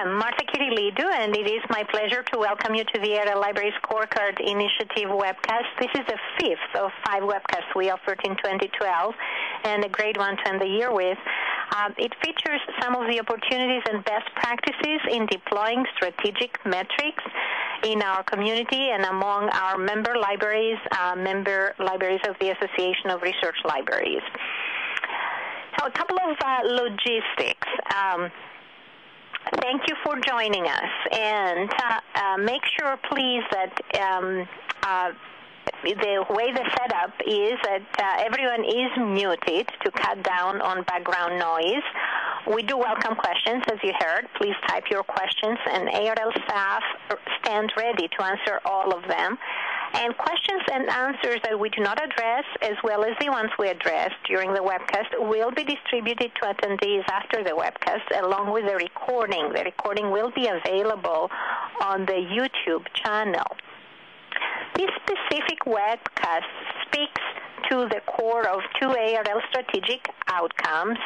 I'm Martha Kyrillidou, and it is my pleasure to welcome you to the ARL Library Scorecard Initiative webcast. This is the fifth of five webcasts we offered in 2012, and a great one to end the year with. Um, it features some of the opportunities and best practices in deploying strategic metrics in our community and among our member libraries, uh, member libraries of the Association of Research Libraries. So a couple of uh, logistics. Um, thank you for joining us, and uh, uh make sure, please, that um, uh, the way the setup is that uh, everyone is muted to cut down on background noise. We do welcome questions, as you heard. Please type your questions, and ARL staff stands ready to answer all of them. And questions and answers that we do not address, as well as the ones we address during the webcast, will be distributed to attendees after the webcast, along with the recording. The recording will be available on the YouTube channel. This specific webcast speaks to the core of two ARL strategic outcomes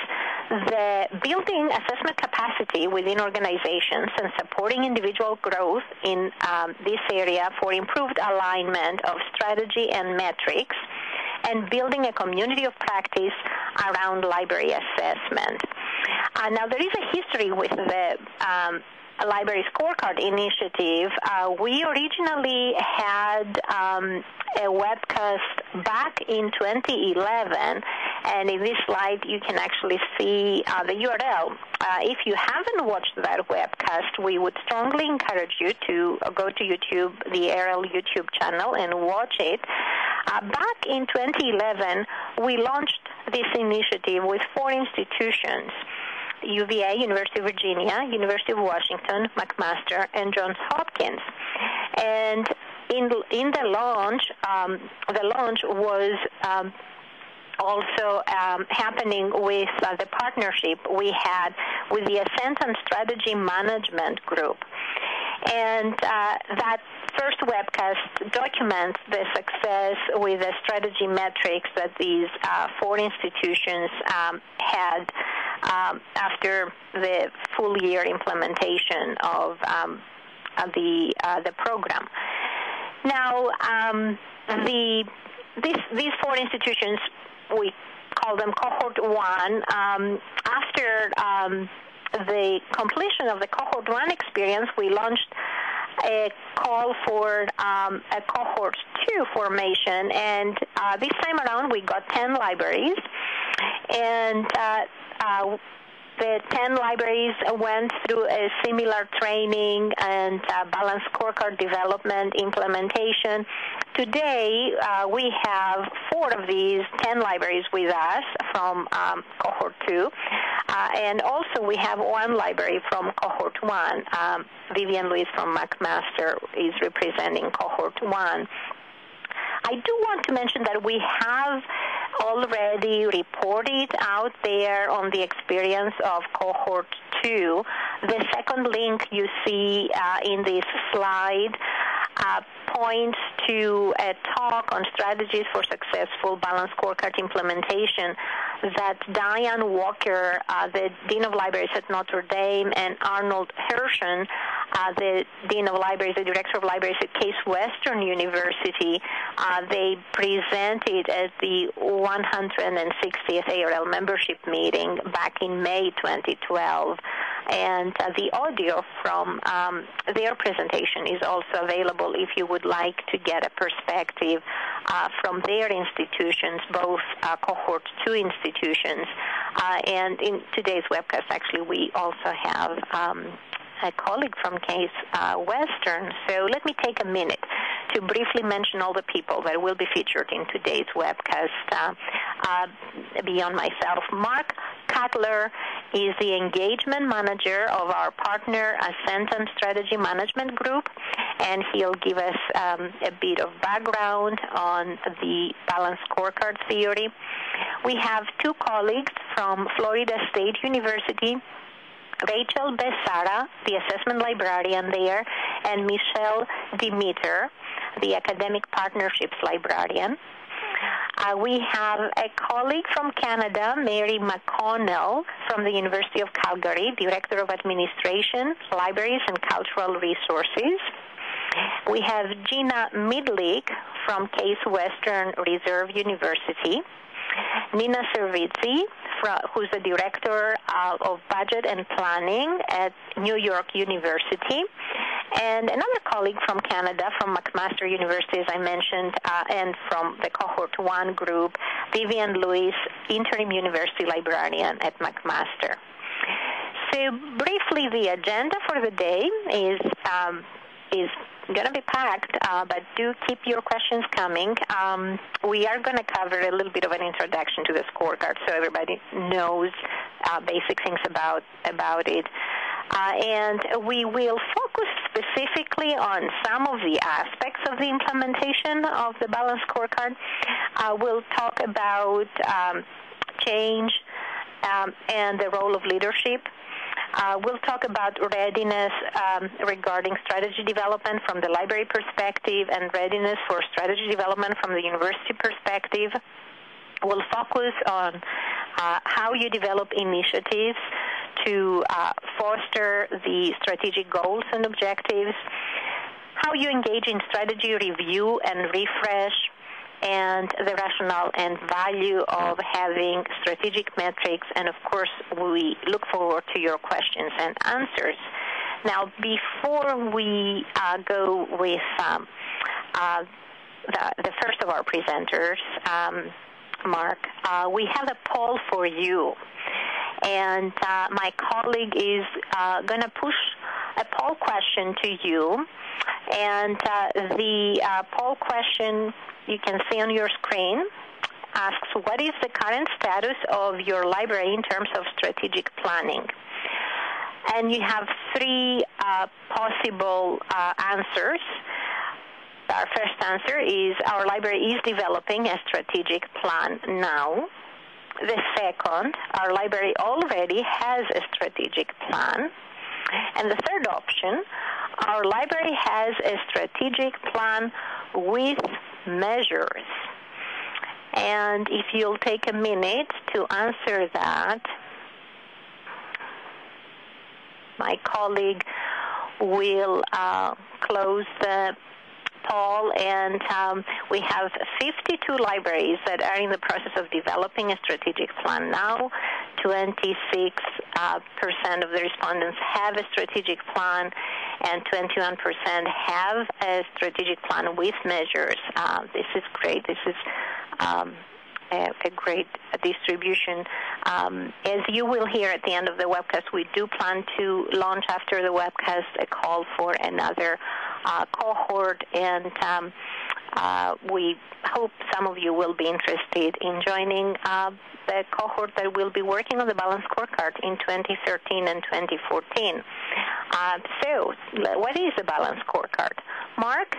the building assessment capacity within organizations and supporting individual growth in um, this area for improved alignment of strategy and metrics and building a community of practice around library assessment. Uh, now, there is a history with the um, Library Scorecard initiative. Uh, we originally had um, a webcast back in 2011 and in this slide, you can actually see uh, the URL. Uh, if you haven't watched that webcast, we would strongly encourage you to go to YouTube, the ARL YouTube channel, and watch it. Uh, back in 2011, we launched this initiative with four institutions. UVA, University of Virginia, University of Washington, McMaster, and Johns Hopkins. And in in the launch, um, the launch was um, also um, happening with uh, the partnership we had with the Ascendant Strategy Management Group. And uh, that first webcast documents the success with the strategy metrics that these uh, four institutions um, had um, after the full year implementation of um, the uh, the program. Now, um, the these these four institutions we call them cohort one. Um, after um, the completion of the cohort one experience, we launched a call for um, a cohort two formation, and uh, this time around we got 10 libraries, and uh, uh, the 10 libraries went through a similar training and uh, balanced scorecard development implementation. Today, uh, we have four of these 10 libraries with us from um, cohort 2. Uh, and also, we have one library from cohort 1. Um, Vivian Lewis from McMaster is representing cohort 1. I do want to mention that we have already reported out there on the experience of cohort 2. The second link you see uh, in this slide uh, points to a talk on strategies for successful balanced scorecard implementation that Diane Walker, uh, the Dean of Libraries at Notre Dame, and Arnold Hirshon, uh, the Dean of Libraries, the Director of Libraries at Case Western University, uh, they presented at the 160th ARL membership meeting back in May 2012 and uh, the audio from um, their presentation is also available if you would like to get a perspective uh, from their institutions, both uh, cohort two institutions. Uh, and in today's webcast, actually, we also have um, a colleague from Case uh, Western. So let me take a minute to briefly mention all the people that will be featured in today's webcast uh, uh, beyond myself. Mark Cutler is the engagement manager of our partner Ascendant Strategy Management Group, and he'll give us um, a bit of background on the balanced scorecard theory. We have two colleagues from Florida State University Rachel Besara, the assessment librarian there, and Michelle Demeter, the academic partnerships librarian. Uh, we have a colleague from Canada, Mary McConnell from the University of Calgary, Director of Administration, Libraries and Cultural Resources. We have Gina Midlik from Case Western Reserve University. Nina Servizzi, who's the director uh, of budget and planning at New York University, and another colleague from Canada, from McMaster University, as I mentioned, uh, and from the Cohort 1 group, Vivian Lewis, interim university librarian at McMaster. So briefly, the agenda for the day is um, is going to be packed, uh, but do keep your questions coming. Um, we are going to cover a little bit of an introduction to the scorecard so everybody knows uh, basic things about about it. Uh, and we will focus specifically on some of the aspects of the implementation of the balanced scorecard. Uh, we'll talk about um, change um, and the role of leadership uh, we'll talk about readiness um, regarding strategy development from the library perspective and readiness for strategy development from the university perspective. We'll focus on uh, how you develop initiatives to uh, foster the strategic goals and objectives, how you engage in strategy review and refresh, and the rationale and value of having strategic metrics. And of course, we look forward to your questions and answers. Now, before we uh, go with um, uh, the, the, first of our presenters, um, Mark, uh, we have a poll for you. And uh, my colleague is uh, going to push a poll question to you. And uh, the poll question you can see on your screen asks what is the current status of your library in terms of strategic planning? And you have three uh, possible uh, answers. Our first answer is our library is developing a strategic plan now. The second, our library already has a strategic plan. And the third option, our library has a strategic plan with measures. And if you'll take a minute to answer that, my colleague will uh, close the poll, and um, we have 52 libraries that are in the process of developing a strategic plan now. 26 uh, percent of the respondents have a strategic plan, and 21% have a strategic plan with measures. Uh, this is great. This is um, a, a, great distribution. Um, as you will hear at the end of the webcast, we do plan to launch after the webcast a call for another uh, cohort, and um, uh, we hope some of you will be interested in joining uh, the cohort that will be working on the balance scorecard in 2013 and 2014. Uh, so, what is a balance scorecard? Mark?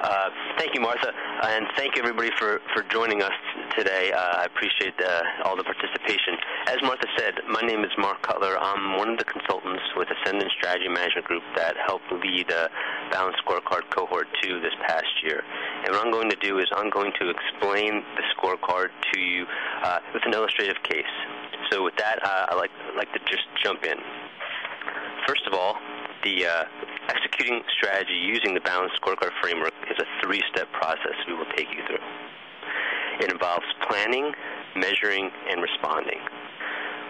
Uh, thank you, Martha, and thank you everybody for, for joining us today. Uh, I appreciate uh, all the participation. As Martha said, my name is Mark Cutler. I'm one of the consultants with Ascendant Strategy Management Group that helped lead uh, Balanced Scorecard Cohort 2 this past year. And what I'm going to do is I'm going to explain the scorecard to you uh, with an illustrative case. So with that, uh, I'd like, like to just jump in. First of all, the executing strategy using the balanced scorecard framework a three-step process we will take you through. It involves planning, measuring, and responding.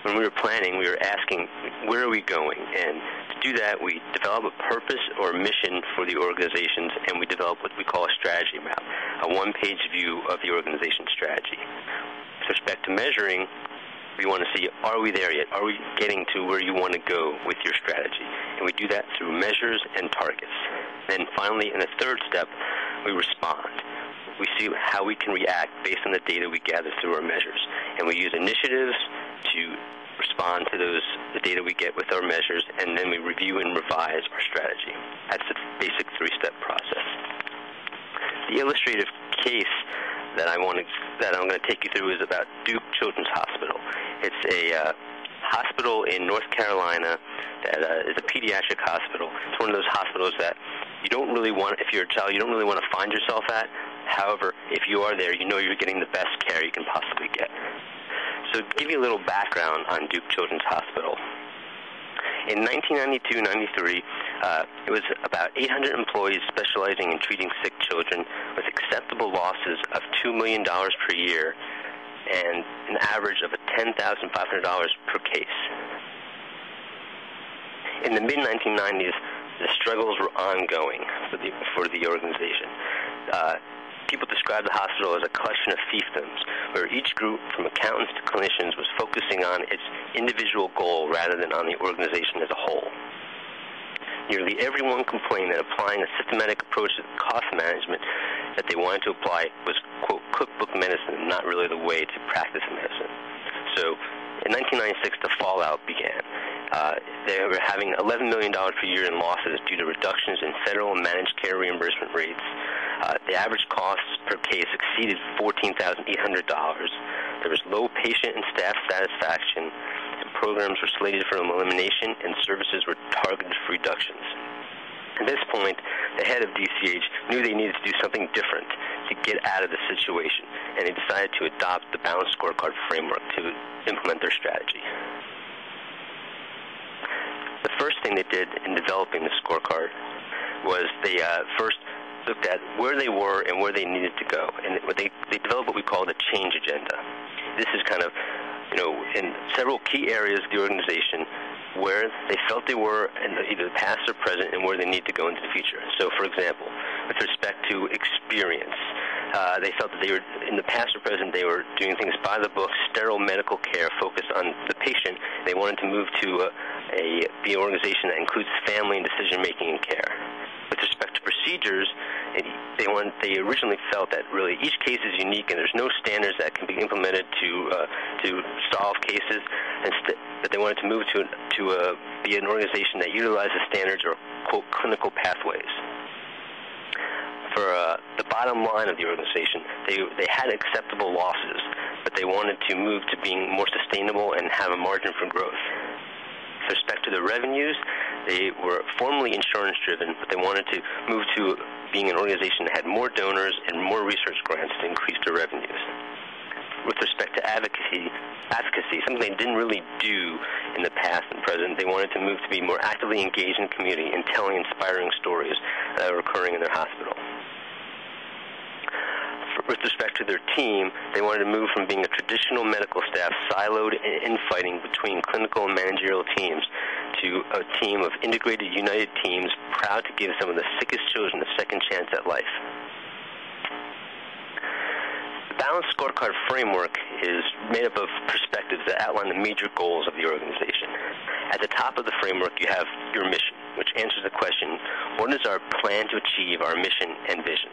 When we were planning, we were asking, where are we going? And to do that, we develop a purpose or mission for the organizations, and we develop what we call a strategy map, a one-page view of the organization strategy. With respect to measuring, we want to see are we there yet? Are we getting to where you want to go with your strategy? And we do that through measures and targets. Then finally, in the third step, we respond. We see how we can react based on the data we gather through our measures. And we use initiatives to respond to those the data we get with our measures, and then we review and revise our strategy. That's the basic three-step process. The illustrative case that I want to that I'm going to take you through is about Duke Children's Hospital. It's a uh, hospital in North Carolina that uh, is a pediatric hospital. It's one of those hospitals that you don't really want, if you're a child, you don't really want to find yourself at. However, if you are there, you know you're getting the best care you can possibly get. So give you a little background on Duke Children's Hospital. In 1992-93, uh, it was about 800 employees specializing in treating sick children with acceptable losses of $2 million per year and an average of $10,500 per case. In the mid-1990s, the struggles were ongoing for the, for the organization. Uh, people described the hospital as a collection of fiefdoms, where each group, from accountants to clinicians, was focusing on its individual goal rather than on the organization as a whole. Nearly everyone complained that applying a systematic approach to cost management that they wanted to apply was, quote, cookbook medicine, not really the way to practice medicine. So in 1996, the fallout began. Uh, they were having $11 million per year in losses due to reductions in federal and managed care reimbursement rates. Uh, the average cost per case exceeded $14,800. There was low patient and staff satisfaction, and programs were slated for elimination, and services were targeted for reductions. At this point, the head of DCH knew they needed to do something different to get out of the situation, and they decided to adopt the balanced scorecard framework to implement their strategy. First thing they did in developing the scorecard was they uh, first looked at where they were and where they needed to go, and they they developed what we call the change agenda. This is kind of you know in several key areas of the organization where they felt they were in the, either the past or present and where they need to go into the future. So, for example, with respect to experience, uh, they felt that they were, in the past or present, they were doing things by the book, sterile medical care focused on the patient. They wanted to move to a, a be an organization that includes family and decision making and care. With respect to procedures, they want they originally felt that really each case is unique and there's no standards that can be implemented to uh, to solve cases, and st- that they wanted to move to to uh, be an organization that utilizes standards or quote clinical pathways for uh, the bottom line of the organization. They they had acceptable losses, but they wanted to move to being more sustainable and have a margin for growth. With respect to the revenues, they were formerly insurance driven, but they wanted to move to being an organization that had more donors and more research grants to increase their revenues. With respect to advocacy, advocacy, something they didn't really do in the past and present, they wanted to move to be more actively engaged in the community and telling inspiring stories that were occurring in their hospital with respect to their team, they wanted to move from being a traditional medical staff siloed and infighting between clinical and managerial teams to a team of integrated, united teams proud to give some of the sickest children a second chance at life. The balanced scorecard framework is made up of perspectives that outline the major goals of the organization. At the top of the framework, you have your mission, which answers the question, what is our plan to achieve our mission and vision?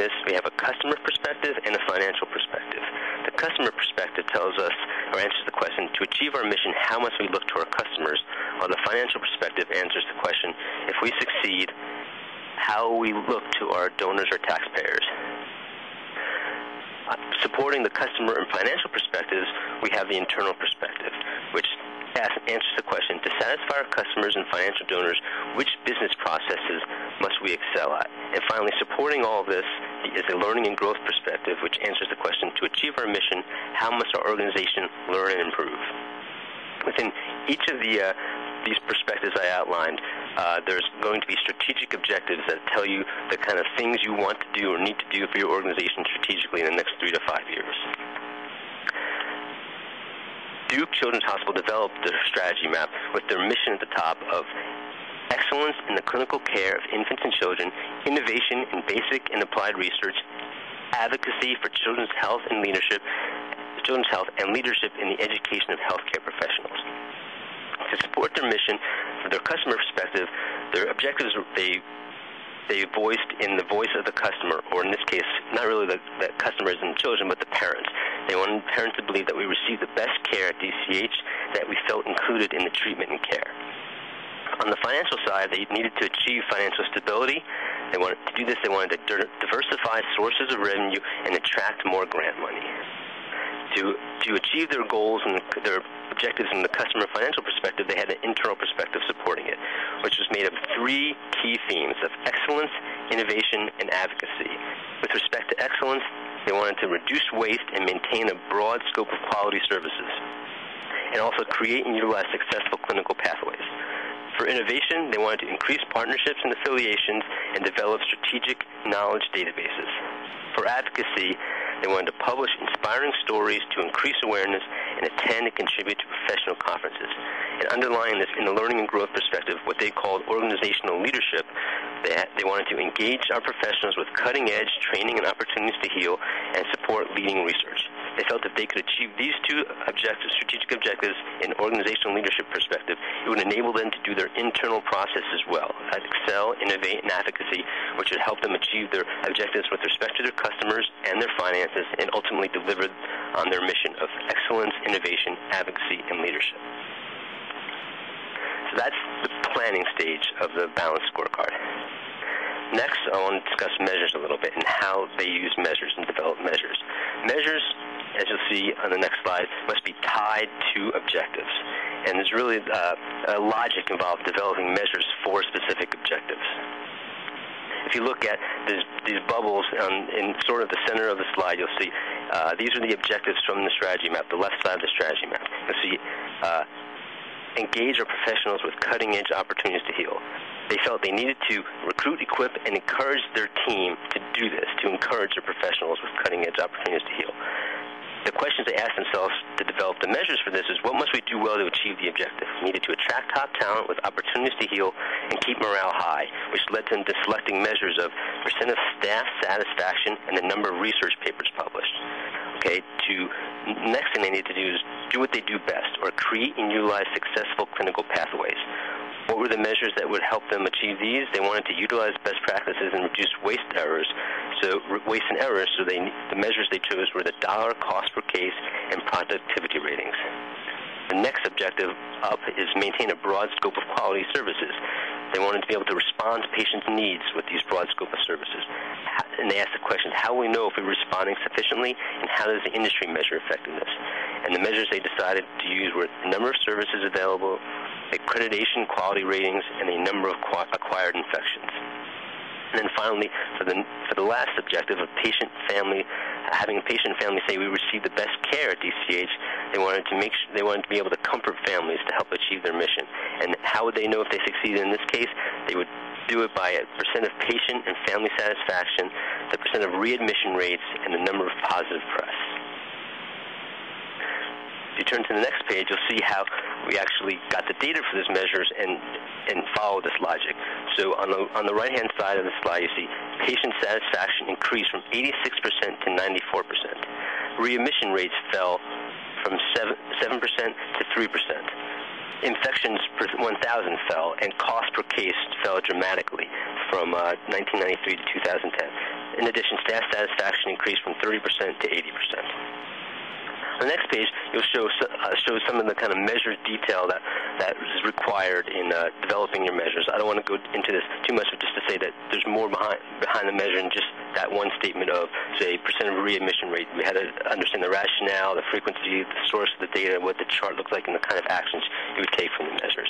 This, we have a customer perspective and a financial perspective. The customer perspective tells us or answers the question to achieve our mission, how must we look to our customers? While the financial perspective answers the question, if we succeed, how we look to our donors or taxpayers. Uh, supporting the customer and financial perspectives, we have the internal perspective, which answers the question to satisfy our customers and financial donors, which business processes must we excel at? And finally, supporting all of this is a learning and growth perspective, which answers the question to achieve our mission, how must our organization learn and improve? Within each of the uh, these perspectives I outlined, uh, there's going to be strategic objectives that tell you the kind of things you want to do or need to do for your organization strategically in the next three to five years. Duke Children's Hospital developed their strategy map with their mission at the top of excellence in the clinical care of infants and children, innovation in basic and applied research, advocacy for children's health and leadership, children's health and leadership in the education of healthcare professionals. To support their mission, from their customer perspective, their objectives they they voiced in the voice of the customer, or in this case, not really the, the customers and children, but the parents. They wanted parents to believe that we received the best care at DCH, that we felt included in the treatment and care. On the financial side, they needed to achieve financial stability. They wanted to do this. They wanted to diversify sources of revenue and attract more grant money. To to achieve their goals and their objectives from the customer financial perspective, they had an internal perspective supporting it, which was made of three key themes of excellence, innovation, and advocacy. With respect to excellence, they wanted to reduce waste and maintain a broad scope of quality services, and also create and utilize successful clinical pathways. For innovation, they wanted to increase partnerships and affiliations and develop strategic knowledge databases. For advocacy, they wanted to publish inspiring stories to increase awareness and attend and contribute to professional conferences. And underlying this, in the learning and growth perspective, what they called organizational leadership, they, they wanted to engage our professionals with cutting-edge training and opportunities to heal and support leading research. They felt if they could achieve these two objectives, strategic objectives, in organizational leadership perspective, it would enable them to do their internal process as well, excel, innovate, and advocacy, which would help them achieve their objectives with respect to their customers and their finances, and ultimately deliver on their mission of excellence, innovation, advocacy, and leadership. So that's the planning stage of the balanced scorecard. Next, I want to discuss measures a little bit and how they use measures and develop measures. Measures, as you'll see on the next slide, must be tied to objectives. And there's really uh, a logic involved developing measures for specific objectives. If you look at these, these bubbles on, in sort of the center of the slide, you'll see uh, these are the objectives from the strategy map, the left side of the strategy map. You'll see uh, engage our professionals with cutting-edge opportunities to heal. They felt they needed to recruit, equip, and encourage their team to do this, to encourage their professionals with cutting-edge opportunities to heal. The questions they asked themselves to develop the measures for this is what must we do well to achieve the objective? We needed to attract top talent with opportunities to heal and keep morale high, which led them to selecting measures of percent of staff satisfaction and the number of research papers published. Okay, to next thing they need to do is do what they do best, or create and utilize successful clinical pathways. What were the measures that would help them achieve these? They wanted to utilize best practices and reduce waste errors. So waste and errors. So they, the measures they chose were the dollar cost per case and productivity ratings. The next objective up is maintain a broad scope of quality services. They wanted to be able to respond to patients' needs with these broad scope of services. And they asked the question, how will we know if we're responding sufficiently, and how does the industry measure effectiveness? And the measures they decided to use were the number of services available, accreditation quality ratings, and the number of acquired infections. And then finally, for the for the last objective of patient family, having a patient family say we received the best care at DCH, they wanted to make sure, they wanted to be able to comfort families to help achieve their mission. And how would they know if they succeeded in this case? They would do it by a percent of patient and family satisfaction, the percent of readmission rates, and the number of positive press you turn to the next page, you'll see how we actually got the data for these measures and, and follow this logic. So on the, on the right-hand side of the slide, you see patient satisfaction increased from 86% to 94%. Readmission rates fell from 7, 7% to 3%. Infections per 1,000 fell, and cost per case fell dramatically from uh, 1993 to 2010. In addition, staff satisfaction increased from 30% to 80%. The next page, you'll show uh, show some of the kind of measures detail that that is required in uh, developing your measures. I don't want to go into this too much, but just to say that there's more behind behind the measure than just that one statement of say percent of readmission rate. We had to understand the rationale, the frequency, the source of the data, what the chart looks like, and the kind of actions you would take from the measures.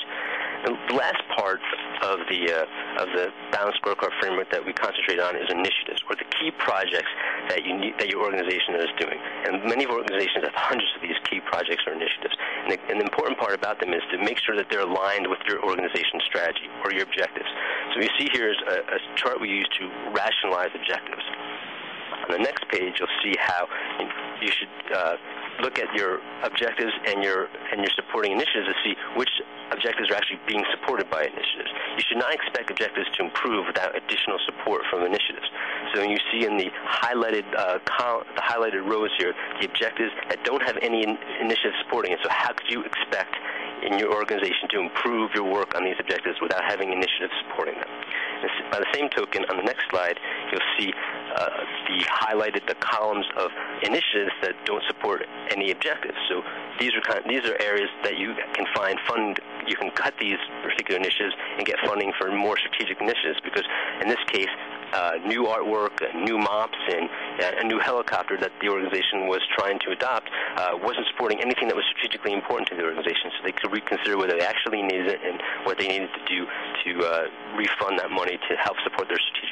The last part of the uh, of the balanced scorecard framework that we concentrate on is initiatives, or the key projects that you need, that your organization is doing. And many organizations have hundreds of these key projects or initiatives. And the, and the important part about them is to make sure that they're aligned with your organization's strategy or your objectives. So you see here is a, a chart we use to rationalize objectives. On the next page, you'll see how you should uh, look at your objectives and your and your supporting initiatives to see which objectives are actually being supported by initiatives. You should not expect objectives to improve without additional support from initiatives. So you see in the highlighted uh, the highlighted rows here the objectives that don't have any in- initiatives supporting it. So how could you expect in your organization to improve your work on these objectives without having initiatives supporting them? By the same token, on the next slide, you'll see uh, the highlighted the columns of initiatives that don't support any objectives. So these are kind of, these are areas that you can find fund. You can cut these particular initiatives and get funding for more strategic initiatives because in this case, uh, new artwork, new mops, and a new helicopter that the organization was trying to adopt uh, wasn't supporting anything that was strategically important to the organization. So they could reconsider whether they actually needed it and what they needed to do to uh, refund that money to help support their strategic.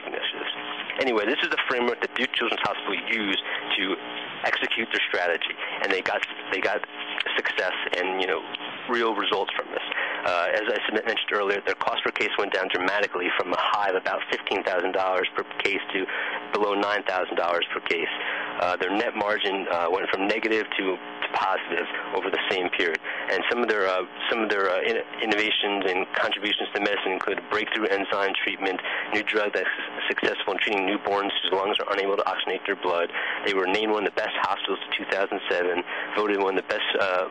Anyway, this is the framework that Duke Children's Hospital used to execute their strategy, and they got they got success and you know real results from this. Uh, as I mentioned earlier, their cost per case went down dramatically from a high of about $15,000 per case to below $9,000 per case. Uh, their net margin uh, went from negative to, to positive over the same period. And some of their uh, some of their uh, in- innovations and contributions to medicine include breakthrough enzyme treatment, new drug that's successful in treating newborns whose lungs are unable to oxygenate their blood. They were named one of the best hospitals in 2007, voted one of the best uh,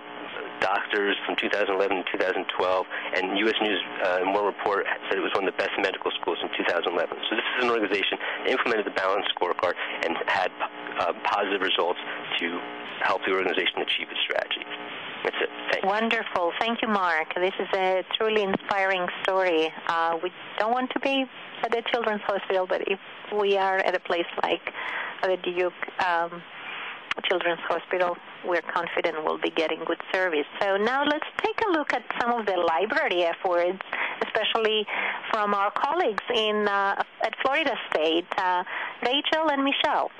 doctors from 2011 to 2012, and U.S. News uh, in one report said it was one of the best medical schools in 2011. So this is an organization that implemented the balanced scorecard and had uh, positive results to help the organization achieve its strategy. That's it. Wonderful. Thank you, Mark. This is a truly inspiring story. Uh, we don't want to be at a children's hospital, but if we are at a place like the Duke um, Children's Hospital, we're confident we'll be getting good service. So now let's take a look at some of the library efforts, especially from our colleagues in uh, at Florida State, uh, Rachel and Michelle.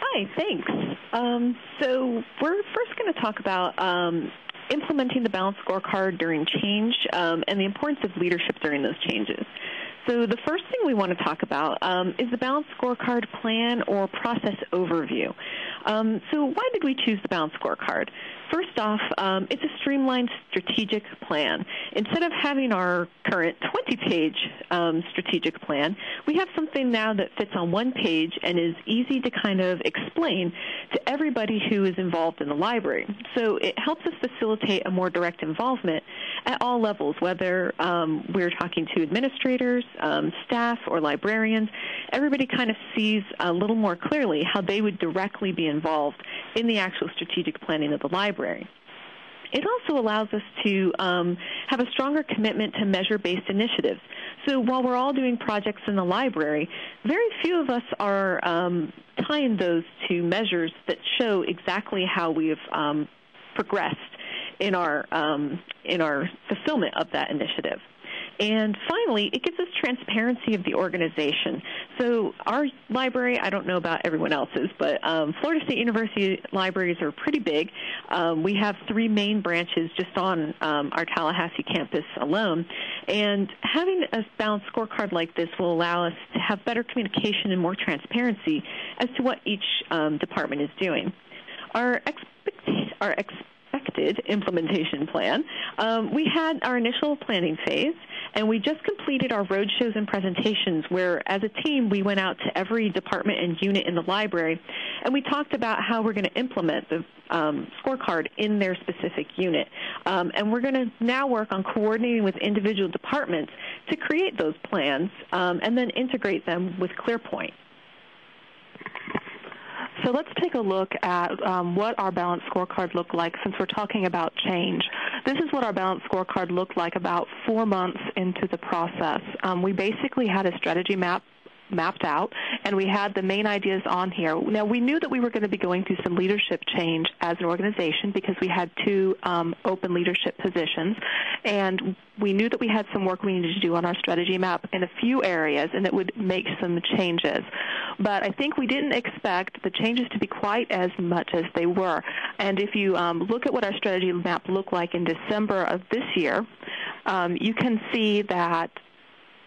Hi, thanks. Um, so we're first going to talk about um, implementing the balanced scorecard during change um, and the importance of leadership during those changes. So the first thing we want to talk about um, is the balanced scorecard plan or process overview. Um, so why did we choose the balanced scorecard? First off, um, it's a streamlined strategic plan. Instead of having our current 20-page um, strategic plan, we have something now that fits on one page and is easy to kind of explain to everybody who is involved in the library. So it helps us facilitate a more direct involvement at all levels, whether um, we're talking to administrators, um, staff, or librarians. Everybody kind of sees a little more clearly how they would directly be involved in the actual strategic planning of the library. It also allows us to um, have a stronger commitment to measure-based initiatives. So while we're all doing projects in the library, very few of us are um, tying those to measures that show exactly how we've um, progressed in our um, in our fulfillment of that initiative. And finally, it gives us transparency of the organization. So our library, I don't know about everyone else's, but um, Florida State University libraries are pretty big. Um, we have three main branches just on um, our Tallahassee campus alone. And having a balanced scorecard like this will allow us to have better communication and more transparency as to what each um, department is doing. Our, expect- our expected implementation plan, um, we had our initial planning phase, and we just completed our roadshows and presentations where, as a team, we went out to every department and unit in the library, and we talked about how we're going to implement the um, scorecard in their specific unit. Um, and we're going to now work on coordinating with individual departments to create those plans um, and then integrate them with ClearPoint. So let's take a look at um, what our balanced scorecard looked like since we're talking about change. This is what our balanced scorecard looked like about four months into the process. Um, we basically had a strategy map mapped out, and we had the main ideas on here. Now, we knew that we were going to be going through some leadership change as an organization because we had two um, open leadership positions, and we knew that we had some work we needed to do on our strategy map in a few areas, and that would make some changes. But I think we didn't expect the changes to be quite as much as they were. And if you um, look at what our strategy map looked like in December of this year, um, you can see that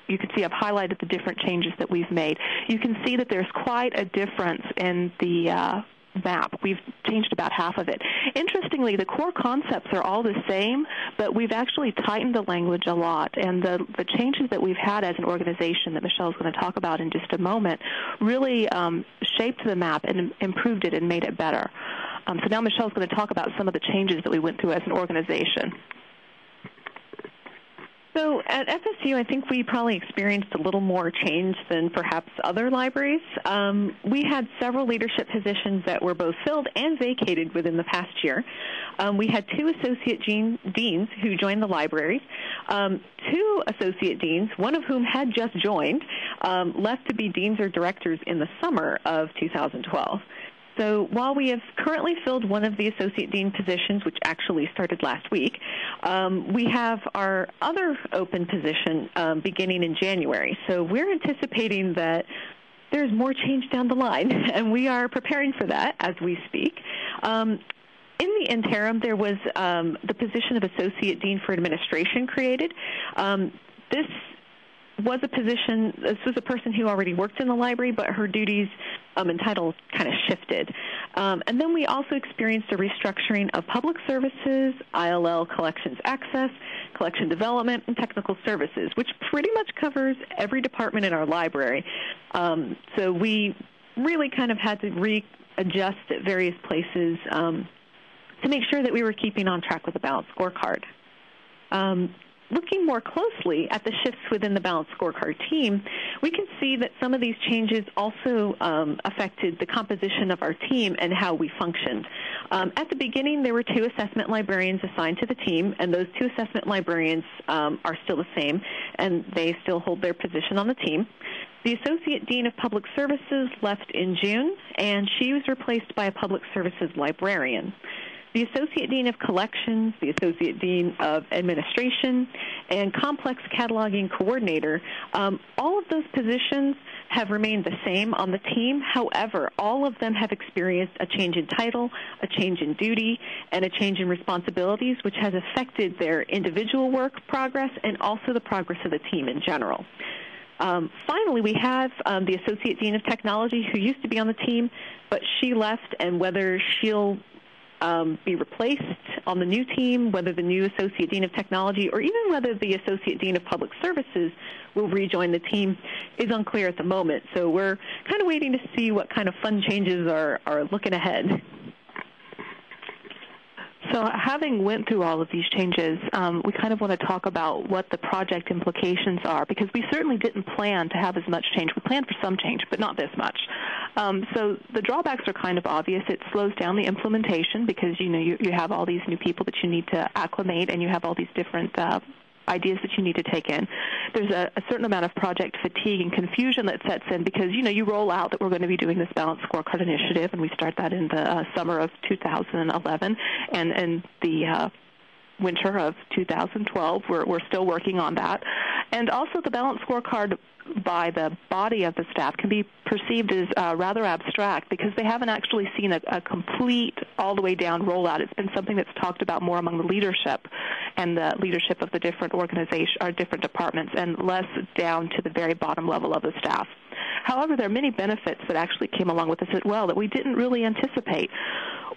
you can see I've highlighted the different changes that we've made. You can see that there's quite a difference in the uh, map. We've changed about half of it. Interestingly, the core concepts are all the same, but we've actually tightened the language a lot. And the, the changes that we've had as an organization that Michelle's going to talk about in just a moment really um, shaped the map and improved it and made it better. Um, so now Michelle's going to talk about some of the changes that we went through as an organization. So at FSU, I think we probably experienced a little more change than perhaps other libraries. Um, we had several leadership positions that were both filled and vacated within the past year. Um, we had two associate deans who joined the library. um, two associate deans, one of whom had just joined, um, left to be deans or directors in the summer of 2012. So while we have currently filled one of the associate dean positions, which actually started last week, um, we have our other open position um, beginning in January. So we're anticipating that there's more change down the line, and we are preparing for that as we speak. Um, in the interim, there was um, the position of Associate Dean for Administration created. Um, this was a position, this was a person who already worked in the library, but her duties um, and title kind of shifted. Um, and then we also experienced a restructuring of public services, ILL collections access, collection development, and technical services, which pretty much covers every department in our library. Um, so we really kind of had to readjust at various places um, to make sure that we were keeping on track with the balanced scorecard. Looking more closely at the shifts within the balanced scorecard team, we can see that some of these changes also um, affected the composition of our team and how we functioned. Um, at the beginning, there were two assessment librarians assigned to the team, and those two assessment librarians um, are still the same, and they still hold their position on the team. The Associate Dean of Public Services left in June, and she was replaced by a Public Services librarian the Associate Dean of Collections, the Associate Dean of Administration, and Complex Cataloging Coordinator, um, all of those positions have remained the same on the team. However, all of them have experienced a change in title, a change in duty, and a change in responsibilities, which has affected their individual work progress and also the progress of the team in general. Um, finally, we have um, the Associate Dean of Technology who used to be on the team, but she left, and whether she'll um, be replaced on the new team, whether the new Associate Dean of Technology or even whether the Associate Dean of Public Services will rejoin the team is unclear at the moment. So we're kind of waiting to see what kind of fun changes are, are looking ahead. So having went through all of these changes, um, we kind of want to talk about what the project implications are because we certainly didn't plan to have as much change. We planned for some change, but not this much. Um, so the drawbacks are kind of obvious. It slows down the implementation because you know you, you have all these new people that you need to acclimate, and you have all these different uh, ideas that you need to take in. There's a, a, certain amount of project fatigue and confusion that sets in because you know you roll out that we're going to be doing this balanced scorecard initiative, and we start that in the uh, summer of 2011, and and the uh, winter of 2012. We're, we're still working on that. And also the balanced scorecard by the body of the staff can be perceived as uh, rather abstract because they haven't actually seen a, a, complete all the way down rollout. It's been something that's talked about more among the leadership and the leadership of the different organization or different departments and less down to the very bottom level of the staff. However, there are many benefits that actually came along with this as well that we didn't really anticipate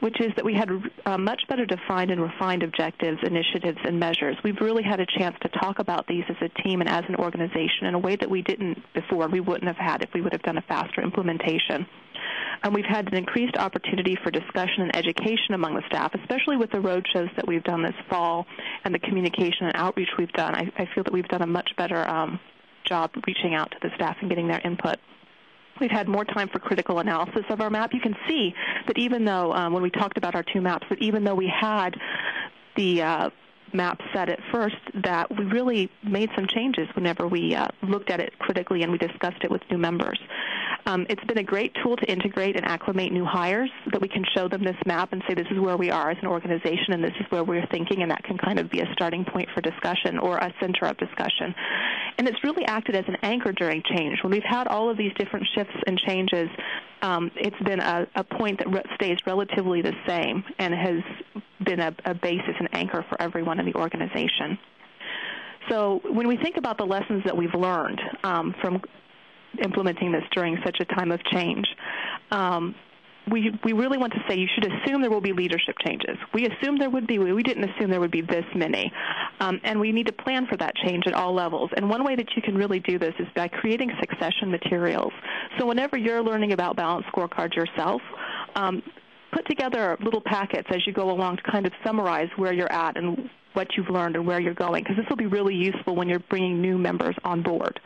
which is that we had uh, much better defined and refined objectives, initiatives, and measures. We've really had a chance to talk about these as a team and as an organization in a way that we didn't before. We wouldn't have had if we would have done a faster implementation. And we've had an increased opportunity for discussion and education among the staff, especially with the roadshows that we've done this fall and the communication and outreach we've done. I, I feel that we've done a much better um, job reaching out to the staff and getting their input. We've had more time for critical analysis of our map. You can see that even though, um, when we talked about our two maps, that even though we had the uh, map set at first, that we really made some changes whenever we uh, looked at it critically and we discussed it with new members. Um, it's been a great tool to integrate and acclimate new hires that we can show them this map and say this is where we are as an organization and this is where we're thinking and that can kind of be a starting point for discussion or a center of discussion. And it's really acted as an anchor during change. When we've had all of these different shifts and changes, um, it's been a, a point that re- stays relatively the same and has been a, a basis and anchor for everyone in the organization. So when we think about the lessons that we've learned um, from implementing this during such a time of change. Um, we we really want to say you should assume there will be leadership changes. We assumed there would be. We didn't assume there would be this many, um, and we need to plan for that change at all levels. And one way that you can really do this is by creating succession materials. So whenever you're learning about balanced scorecards yourself. Um, put together little packets as you go along to kind of summarize where you're at and what you've learned and where you're going, because this will be really useful when you're bringing new members on board.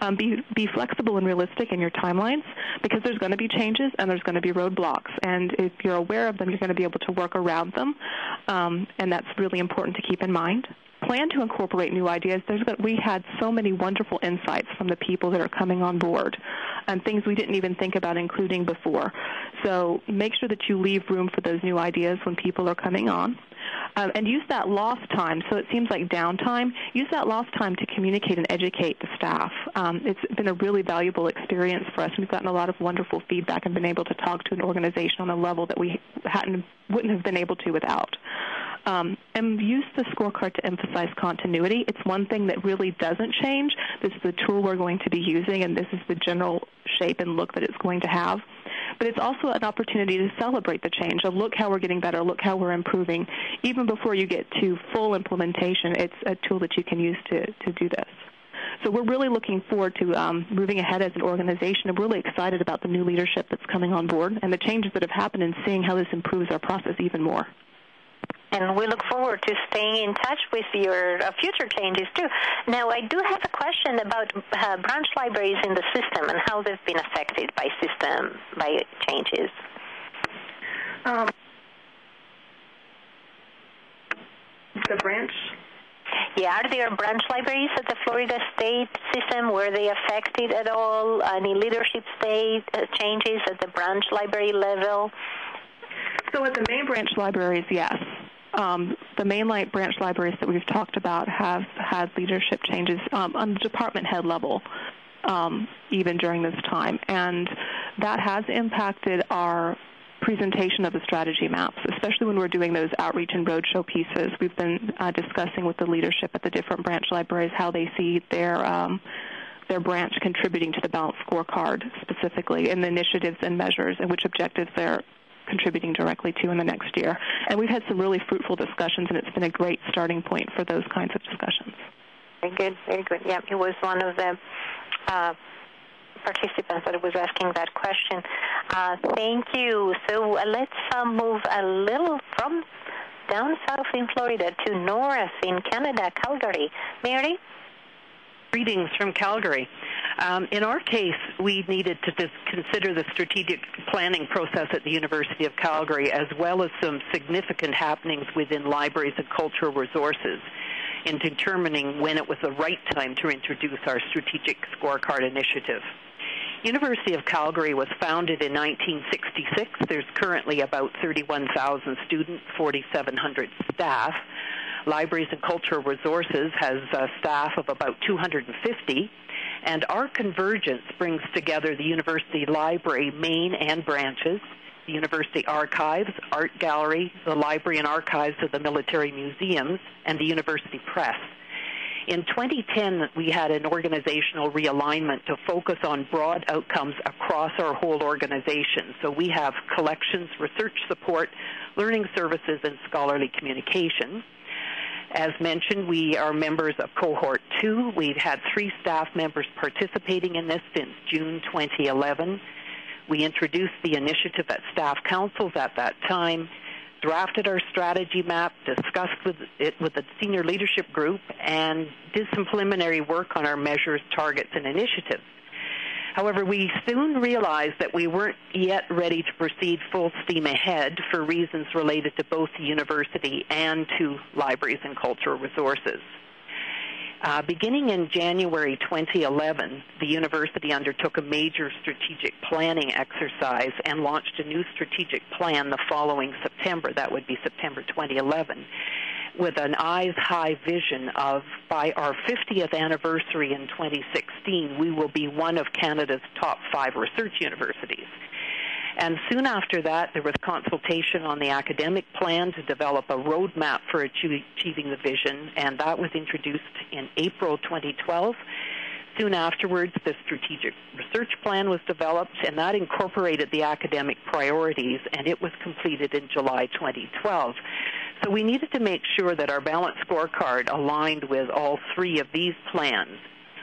Um, be, be flexible and realistic in your timelines because there's going to be changes and there's going to be roadblocks. And if you're aware of them, you're going to be able to work around them, um, and that's really important to keep in mind. plan to incorporate new ideas. There's, we had so many wonderful insights from the people that are coming on board and things we didn't even think about including before. So make sure that you leave room for those new ideas when people are coming on. Um, and use that lost time. So it seems like downtime. Use that lost time to communicate and educate the staff. Um, it's been a really valuable experience for us. We've gotten a lot of wonderful feedback and been able to talk to an organization on a level that we hadn't wouldn't have been able to without. Um, and use the scorecard to emphasize continuity. It's one thing that really doesn't change. This is the tool we're going to be using, and this is the general shape and look that it's going to have. But it's also an opportunity to celebrate the change. Look how we're getting better. Look how we're improving. Even before you get to full implementation, it's a tool that you can use to, to do this. So we're really looking forward to um, moving ahead as an organization. I'm really excited about the new leadership that's coming on board and the changes that have happened and seeing how this improves our process even more and we look forward to staying in touch with your uh, future changes too. Now, I do have a question about uh, branch libraries in the system and how they've been affected by system by changes. Um, the branch. Yeah, are there branch libraries at the Florida State system? Were they affected at all? Any leadership state uh, changes at the branch library level? So at the main branch libraries, yes um, the mainline branch libraries that we've talked about have had leadership changes um, on the department head level um, even during this time. And that has impacted our presentation of the strategy maps, especially when we're doing those outreach and roadshow pieces. We've been uh, discussing with the leadership at the different branch libraries how they see their um, their branch contributing to the balanced scorecard specifically, and the initiatives and measures and which objectives they're contributing directly to in the next year. And we've had some really fruitful discussions, and it's been a great starting point for those kinds of discussions. Very good, very good. Yeah, it was one of the uh, participants that was asking that question. Uh, thank you. So uh, let's uh, move a little from down south in Florida to north in Canada, Calgary. Mary? Greetings from Calgary. Um, in our case, we needed to consider the strategic planning process at the University of Calgary as well as some significant happenings within libraries and cultural resources in determining when it was the right time to introduce our strategic scorecard initiative. University of Calgary was founded in 1966. There's currently about 31,000 students, 4,700 staff. Libraries and Cultural Resources has a staff of about 250 and our convergence brings together the university library, main and branches, the university archives, art gallery, the library and archives of the military museums, and the university press. In 2010, we had an organizational realignment to focus on broad outcomes across our whole organization. So we have collections, research support, learning services, and scholarly communication. As mentioned, we are members of Cohort 2. We've had three staff members participating in this since June 2011. We introduced the initiative at staff councils at that time, drafted our strategy map, discussed with it with the senior leadership group, and did some preliminary work on our measures, targets, and initiatives. However, we soon realized that we weren't yet ready to proceed full steam ahead for reasons related to both the university and to libraries and cultural resources. Uh, beginning in January 2011, the university undertook a major strategic planning exercise and launched a new strategic plan the following September. That would be September 2011 with an eyes high vision of by our 50th anniversary in 2016, we will be one of Canada's top five research universities. And soon after that, there was consultation on the academic plan to develop a roadmap for achieving the vision, and that was introduced in April 2012. Soon afterwards, the strategic research plan was developed, and that incorporated the academic priorities, and it was completed in July 2012. So we needed to make sure that our balanced scorecard aligned with all three of these plans.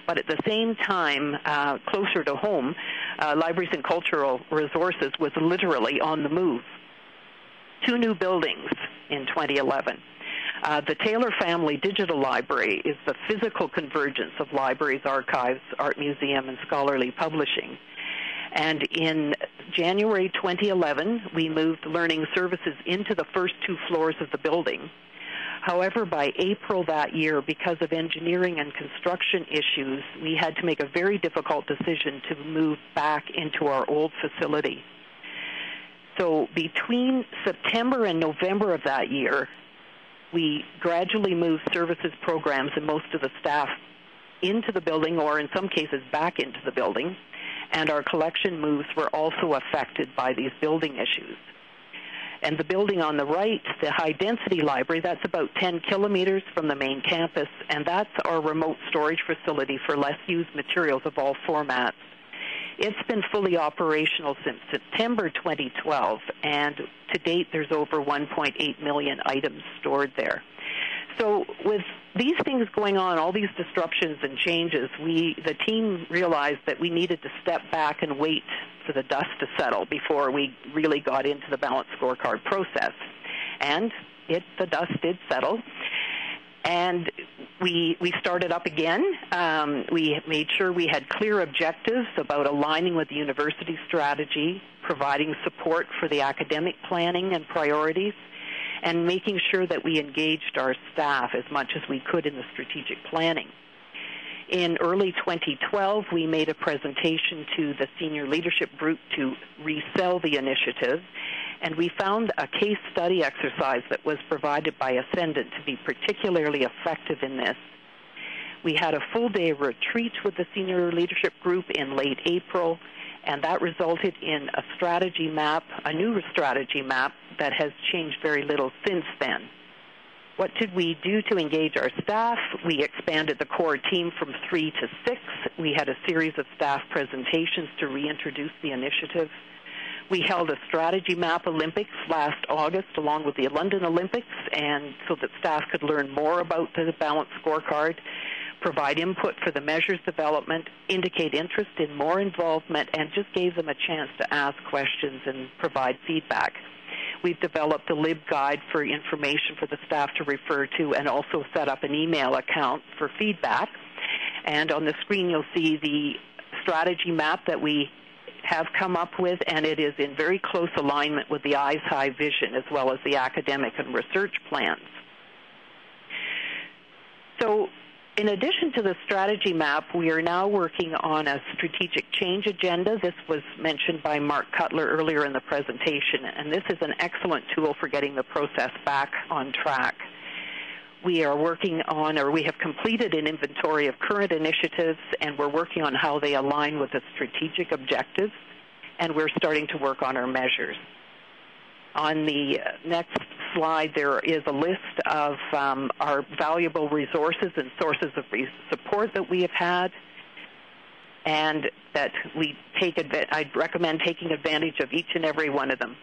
But at the same time, uh, closer to home, uh, Libraries and Cultural Resources was literally on the move. Two new buildings in 2011. Uh, the Taylor Family Digital Library is the physical convergence of libraries, archives, art museum, and scholarly publishing. And in January 2011, we moved learning services into the first two floors of the building. However, by April that year, because of engineering and construction issues, we had to make a very difficult decision to move back into our old facility. So between September and November of that year, we gradually moved services programs and most of the staff into the building or in some cases back into the building. And our collection moves were also affected by these building issues. And the building on the right, the high density library, that's about 10 kilometers from the main campus, and that's our remote storage facility for less used materials of all formats. It's been fully operational since September 2012, and to date there's over 1.8 million items stored there. So with these things going on, all these disruptions and changes, we the team realized that we needed to step back and wait for the dust to settle before we really got into the balance scorecard process. And it the dust did settle. And we we started up again. Um, we made sure we had clear objectives about aligning with the university strategy, providing support for the academic planning and priorities, and making sure that we engaged our staff as much as we could in the strategic planning. In early 2012, we made a presentation to the senior leadership group to resell the initiative, and we found a case study exercise that was provided by Ascendant to be particularly effective in this. We had a full day retreat with the senior leadership group in late April, and that resulted in a strategy map, a new strategy map that has changed very little since then. What did we do to engage our staff? We expanded the core team from three to six. We had a series of staff presentations to reintroduce the initiative. We held a strategy map Olympics last August along with the London Olympics and so that staff could learn more about the balanced scorecard provide input for the measures development, indicate interest in more involvement, and just gave them a chance to ask questions and provide feedback. We've developed a LibGuide for information for the staff to refer to and also set up an email account for feedback. And on the screen you'll see the strategy map that we have come up with, and it is in very close alignment with the eyes high vision as well as the academic and research plans. So in addition to the strategy map, we are now working on a strategic change agenda. This was mentioned by Mark Cutler earlier in the presentation, and this is an excellent tool for getting the process back on track. We are working on, or we have completed an inventory of current initiatives, and we're working on how they align with the strategic objectives, and we're starting to work on our measures. On the next slide, there is a list of um, our valuable resources and sources of support that we have had, and that we take. I'd recommend taking advantage of each and every one of them.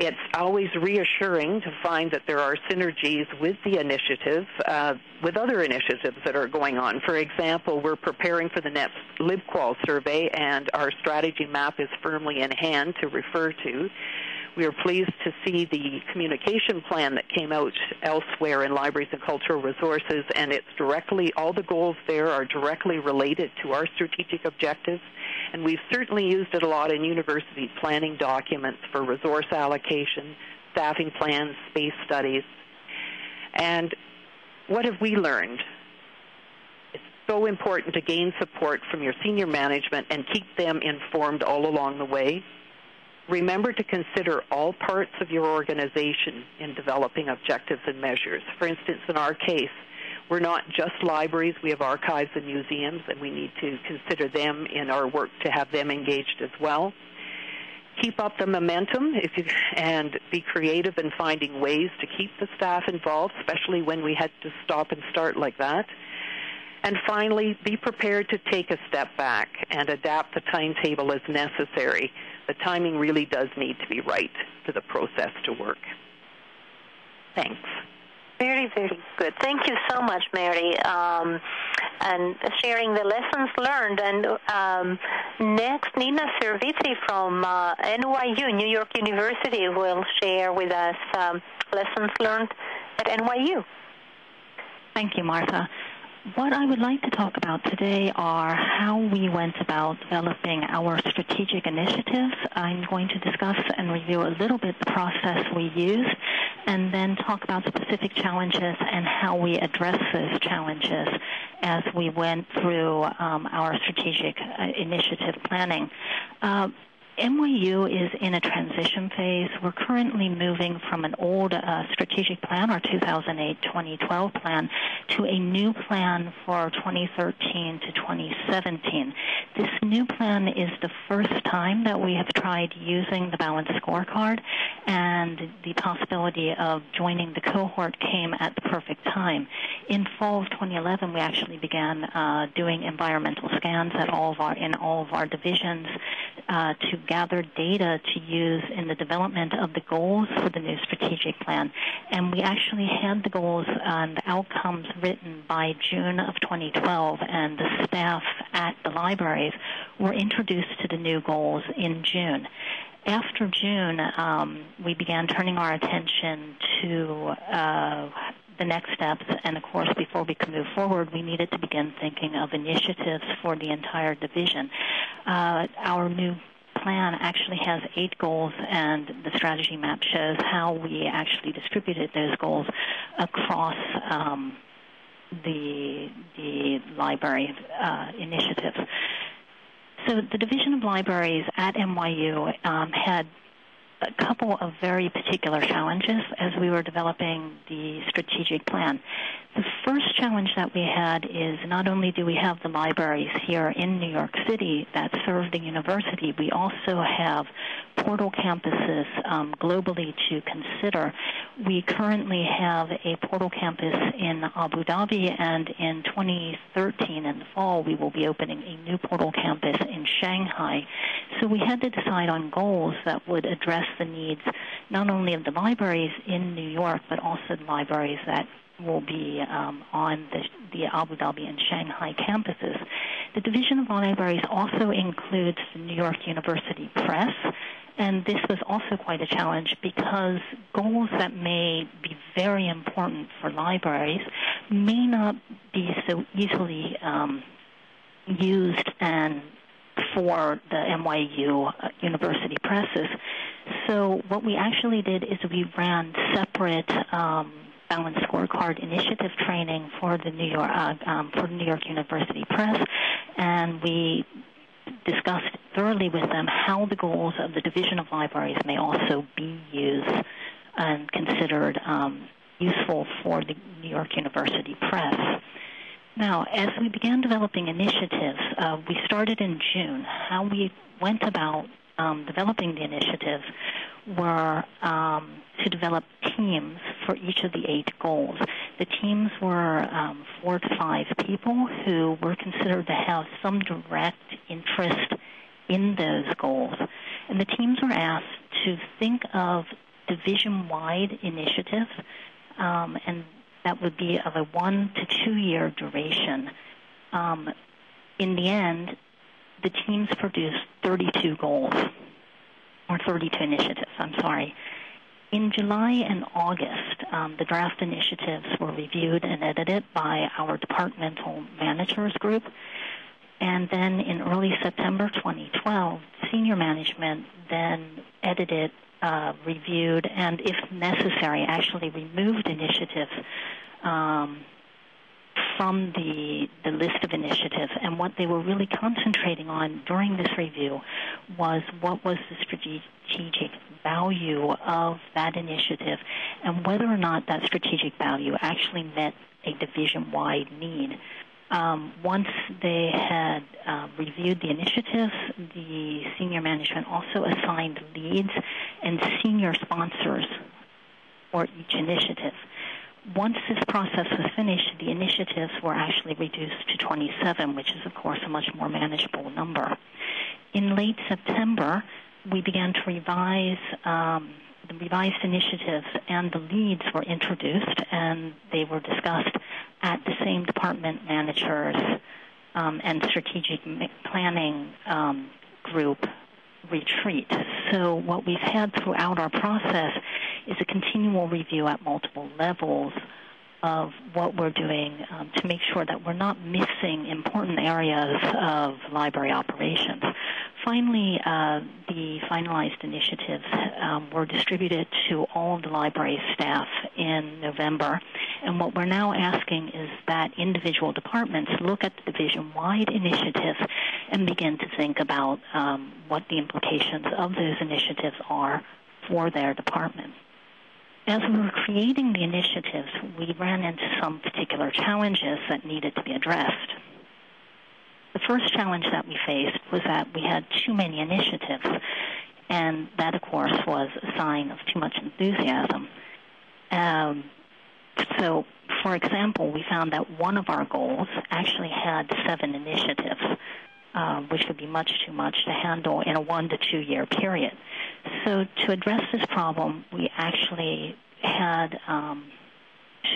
It's always reassuring to find that there are synergies with the initiative, uh, with other initiatives that are going on. For example, we're preparing for the next LibQual survey, and our strategy map is firmly in hand to refer to. We are pleased to see the communication plan that came out elsewhere in libraries and cultural resources, and it's directly, all the goals there are directly related to our strategic objectives. And we've certainly used it a lot in university planning documents for resource allocation, staffing plans, space studies. And what have we learned? It's so important to gain support from your senior management and keep them informed all along the way remember to consider all parts of your organization in developing objectives and measures. For instance, in our case, we're not just libraries, we have archives and museums, and we need to consider them in our work to have them engaged as well. Keep up the momentum you, and be creative in finding ways to keep the staff involved, especially when we had to stop and start like that. And finally, be prepared to take a step back and adapt the timetable as necessary the timing really does need to be right for the process to work. Thanks. Very, very good. Thank you so much, Mary, um, and sharing the lessons learned. And um, next, Nina Servizzi from uh, NYU, New York University, will share with us um, lessons learned at NYU. Thank you, Martha. What I would like to talk about today are how we went about developing our strategic initiatives. I'm going to discuss and review a little bit the process we used and then talk about specific challenges and how we address those challenges as we went through um, our strategic uh, initiative planning. Uh, NYU is in a transition phase. We're currently moving from an old uh, strategic plan, our 2008-2012 plan, to a new plan for 2013 to 2017. This new plan is the first time that we have tried using the balanced scorecard, and the possibility of joining the cohort came at the perfect time. In fall of 2011, we actually began uh, doing environmental scans at all of our in all of our divisions uh, to gather data to use in the development of the goals for the new strategic plan. And we actually had the goals and outcomes written by June of 2012, and the staff at the libraries were introduced to the new goals in June after June, um, we began turning our attention to uh, the next steps. And of course, before we could move forward, we needed to begin thinking of initiatives for the entire division. Uh, our new plan actually has eight goals, and the strategy map shows how we actually distributed those goals across um, the the library uh, initiatives. So the Division of Libraries at NYU um, had a couple of very particular challenges as we were developing the strategic plan. The first challenge that we had is not only do we have the libraries here in New York City that serve the university, we also have portal campuses um, globally to consider. We currently have a portal campus in Abu Dhabi, and in 2013, in the fall, we will be opening a new portal campus in Shanghai. So we had to decide on goals that would address the needs not only of the libraries in New York, but also the libraries that will be um, on the, the Abu Dhabi and Shanghai campuses. The Division of Libraries also includes the New York University Press, and this was also quite a challenge because goals that may be very important for libraries may not be so easily um, used and for the NYU uh, University presses. So what we actually did is we ran separate um, Balanced Scorecard Initiative training for the New York uh, um, for New York University Press, and we discussed thoroughly with them how the goals of the Division of Libraries may also be used and considered um, useful for the New York University Press. Now, as we began developing initiatives, uh, we started in June. How we went about um, developing the initiatives were um, to develop teams for each of the eight goals. The teams were um, four to five people who were considered to have some direct interest in those goals. And the teams were asked to think of division-wide initiatives, um, and that would be of a one to two-year duration. Um, in the end, the teams produced 32 goals, or 32 initiatives, I'm sorry. In July and August, um, the draft initiatives were reviewed and edited by our departmental managers group. And then in early September 2012, senior management then edited, uh, reviewed, and if necessary, actually removed initiatives um, from the, the list of initiatives. And what they were really concentrating on during this review was what was the strategic value of that initiative and whether or not that strategic value actually met a division-wide need. Um, once they had uh, reviewed the initiatives, the senior management also assigned leads and senior sponsors for each initiative once this process was finished, the initiatives were actually reduced to 27, which is, of course, a much more manageable number. In late September, we began to revise um, the revised initiatives, and the leads were introduced, and they were discussed at the same department managers um, and strategic planning um, group retreat. So what we've had throughout our process is a continual review at multiple levels of what we're doing um, to make sure that we're not missing important areas of library operations. finally, uh, the finalized initiatives um, were distributed to all of the library staff in November. And what we're now asking is that individual departments look at the division-wide initiatives and begin to think about um, what the implications of those initiatives are for their department. As we were creating the initiatives, we ran into some particular challenges that needed to be addressed. The first challenge that we faced was that we had too many initiatives, and that, of course, was a sign of too much enthusiasm. Um, so, for example, we found that one of our goals actually had seven initiatives, uh, which would be much too much to handle in a one to two year period. So, to address this problem, we actually had um,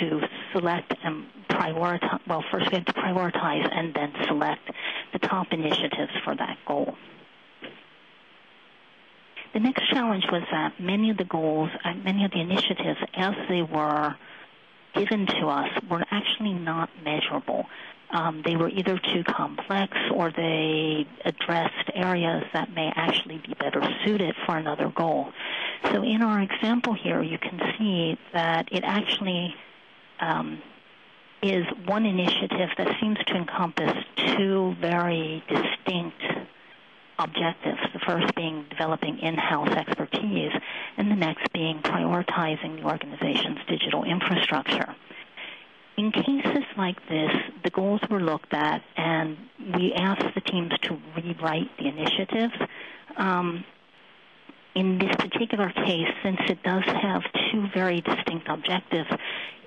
to select and prioritize, well, first we had to prioritize and then select the top initiatives for that goal. The next challenge was that many of the goals, uh, many of the initiatives, as they were given to us, were actually not measurable. Um, they were either too complex or they addressed areas that may actually be better suited for another goal. So in our example here, you can see that it actually um, is one initiative that seems to encompass two very distinct objectives. The first being developing in-house expertise, and the next being prioritizing the organization's digital infrastructure. In cases like this, the goals were looked at, and we asked the teams to rewrite the initiatives. Um, in this particular case, since it does have two very distinct objectives,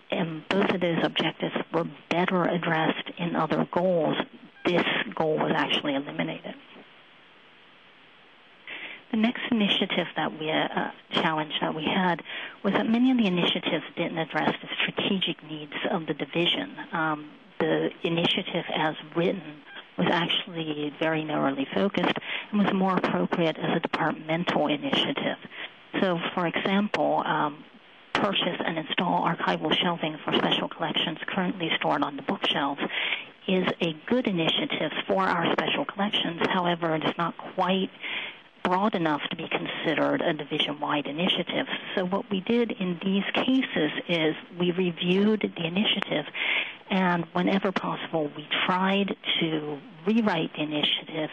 and both of those objectives were better addressed in other goals, this goal was actually eliminated. The next initiative that we, uh, challenge that we had was that many of the initiatives didn't address the strategic needs of the division. Um, the initiative as written was actually very narrowly focused and was more appropriate as a departmental initiative. So, for example, um, purchase and install archival shelving for special collections currently stored on the bookshelves is a good initiative for our special collections. However, it is not quite broad enough to be considered a division-wide initiative. So what we did in these cases is we reviewed the initiative and whenever possible we tried to rewrite the initiative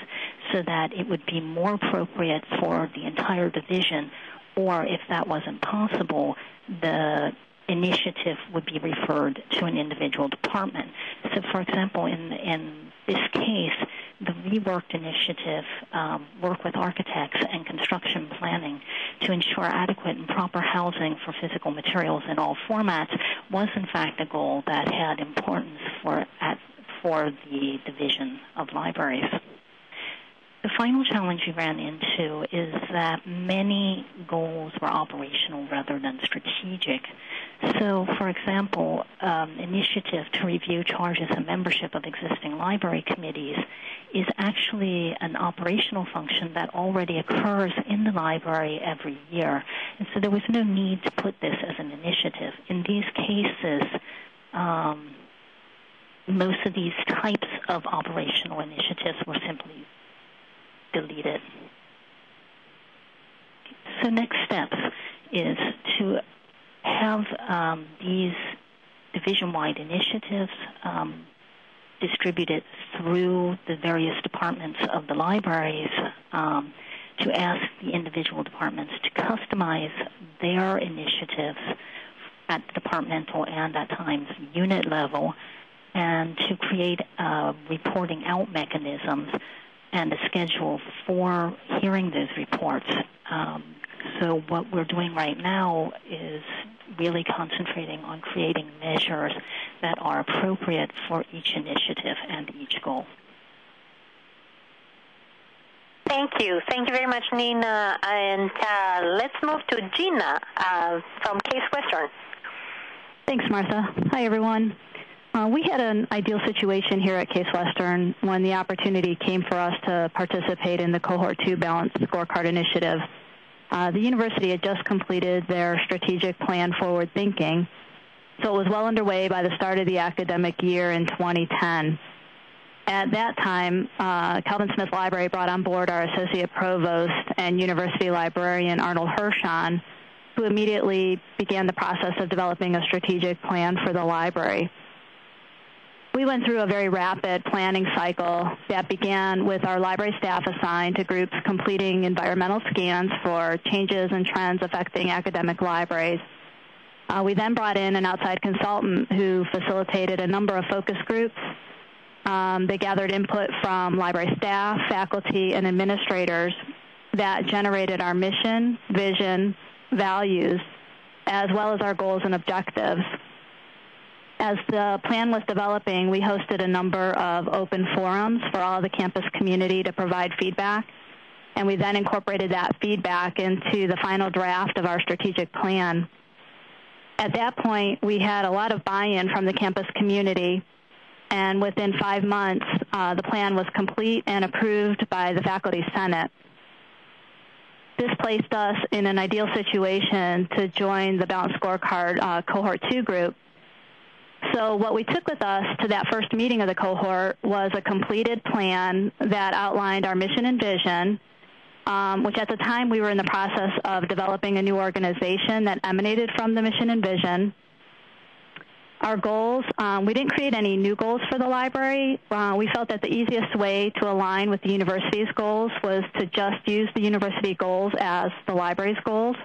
so that it would be more appropriate for the entire division or if that wasn't possible, the initiative would be referred to an individual department. So, for example, in in this case, the reworked initiative um, work with architects and construction planning to ensure adequate and proper housing for physical materials in all formats was in fact a goal that had importance for at, for the division of libraries. The final challenge we ran into is that many goals were operational rather than strategic. So, for example, um, initiative to review charges and membership of existing library committees is actually an operational function that already occurs in the library every year. And so there was no need to put this as an initiative. In these cases, um, most of these types of operational initiatives were simply deleted. So next steps is to have um, these division-wide initiatives um, distributed through the various departments of the libraries um, to ask the individual departments to customize their initiatives at the departmental and at times unit level and to create uh, reporting out mechanisms and a schedule for hearing those reports. Um, so what we're doing right now is really concentrating on creating measures that are appropriate for each initiative and each goal. Thank you. Thank you very much, Nina. And uh, let's move to Gina uh, from Case Western. Thanks, Martha. Hi, everyone. Uh, we had an ideal situation here at Case Western when the opportunity came for us to participate in the Cohort 2 Balanced Scorecard Initiative. Uh, the university had just completed their strategic plan forward thinking, so it was well underway by the start of the academic year in 2010. at that time, uh, Kelvin Smith Library brought on board our Associate Provost and University Librarian Arnold Hirshon, who immediately began the process of developing a strategic plan for the library. We went through a very rapid planning cycle that began with our library staff assigned to groups completing environmental scans for changes and trends affecting academic libraries. Uh, we then brought in an outside consultant who facilitated a number of focus groups. Um, they gathered input from library staff, faculty, and administrators that generated our mission, vision, values, as well as our goals and objectives. As the plan was developing, we hosted a number of open forums for all the campus community to provide feedback. And we then incorporated that feedback into the final draft of our strategic plan. At that point, we had a lot of buy-in from the campus community, and within five months, uh, the plan was complete and approved by the Faculty Senate. This placed us in an ideal situation to join the Balanced Scorecard uh, Cohort 2 group. So what we took with us to that first meeting of the cohort was a completed plan that outlined our mission and vision, um, which at the time we were in the process of developing a new organization that emanated from the mission and vision. Our goals, um, we didn't create any new goals for the library. Uh, we felt that the easiest way to align with the university's goals was to just use the university goals as the library's goals.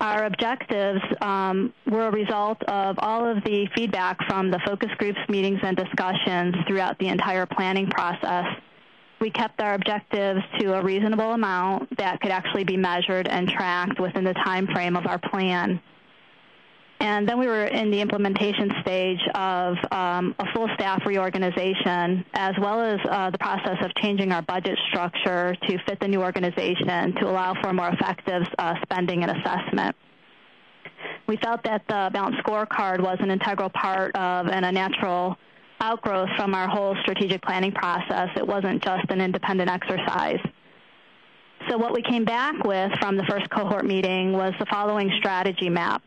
Our objectives um, were a result of all of the feedback from the focus groups, meetings, and discussions throughout the entire planning process. We kept our objectives to a reasonable amount that could actually be measured and tracked within the time frame of our plan. And then we were in the implementation stage of um, a full staff reorganization, as well as uh, the process of changing our budget structure to fit the new organization to allow for more effective uh, spending and assessment. We felt that the balanced scorecard was an integral part of and a natural outgrowth from our whole strategic planning process. It wasn't just an independent exercise. So what we came back with from the first cohort meeting was the following strategy map.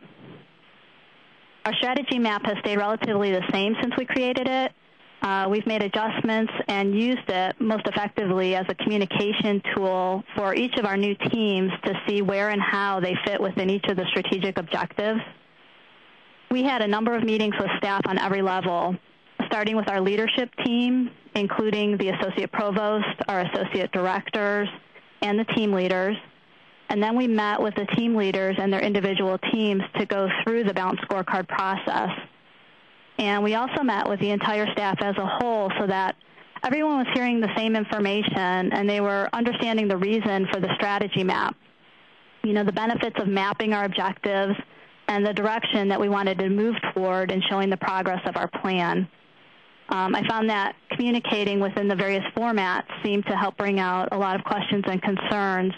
Our strategy map has stayed relatively the same since we created it. Uh, we've made adjustments and used it most effectively as a communication tool for each of our new teams to see where and how they fit within each of the strategic objectives. We had a number of meetings with staff on every level, starting with our leadership team, including the associate provost, our associate directors, and the team leaders. And then we met with the team leaders and their individual teams to go through the balanced scorecard process. And we also met with the entire staff as a whole so that everyone was hearing the same information and they were understanding the reason for the strategy map. You know, the benefits of mapping our objectives and the direction that we wanted to move toward and showing the progress of our plan. Um, I found that communicating within the various formats seemed to help bring out a lot of questions and concerns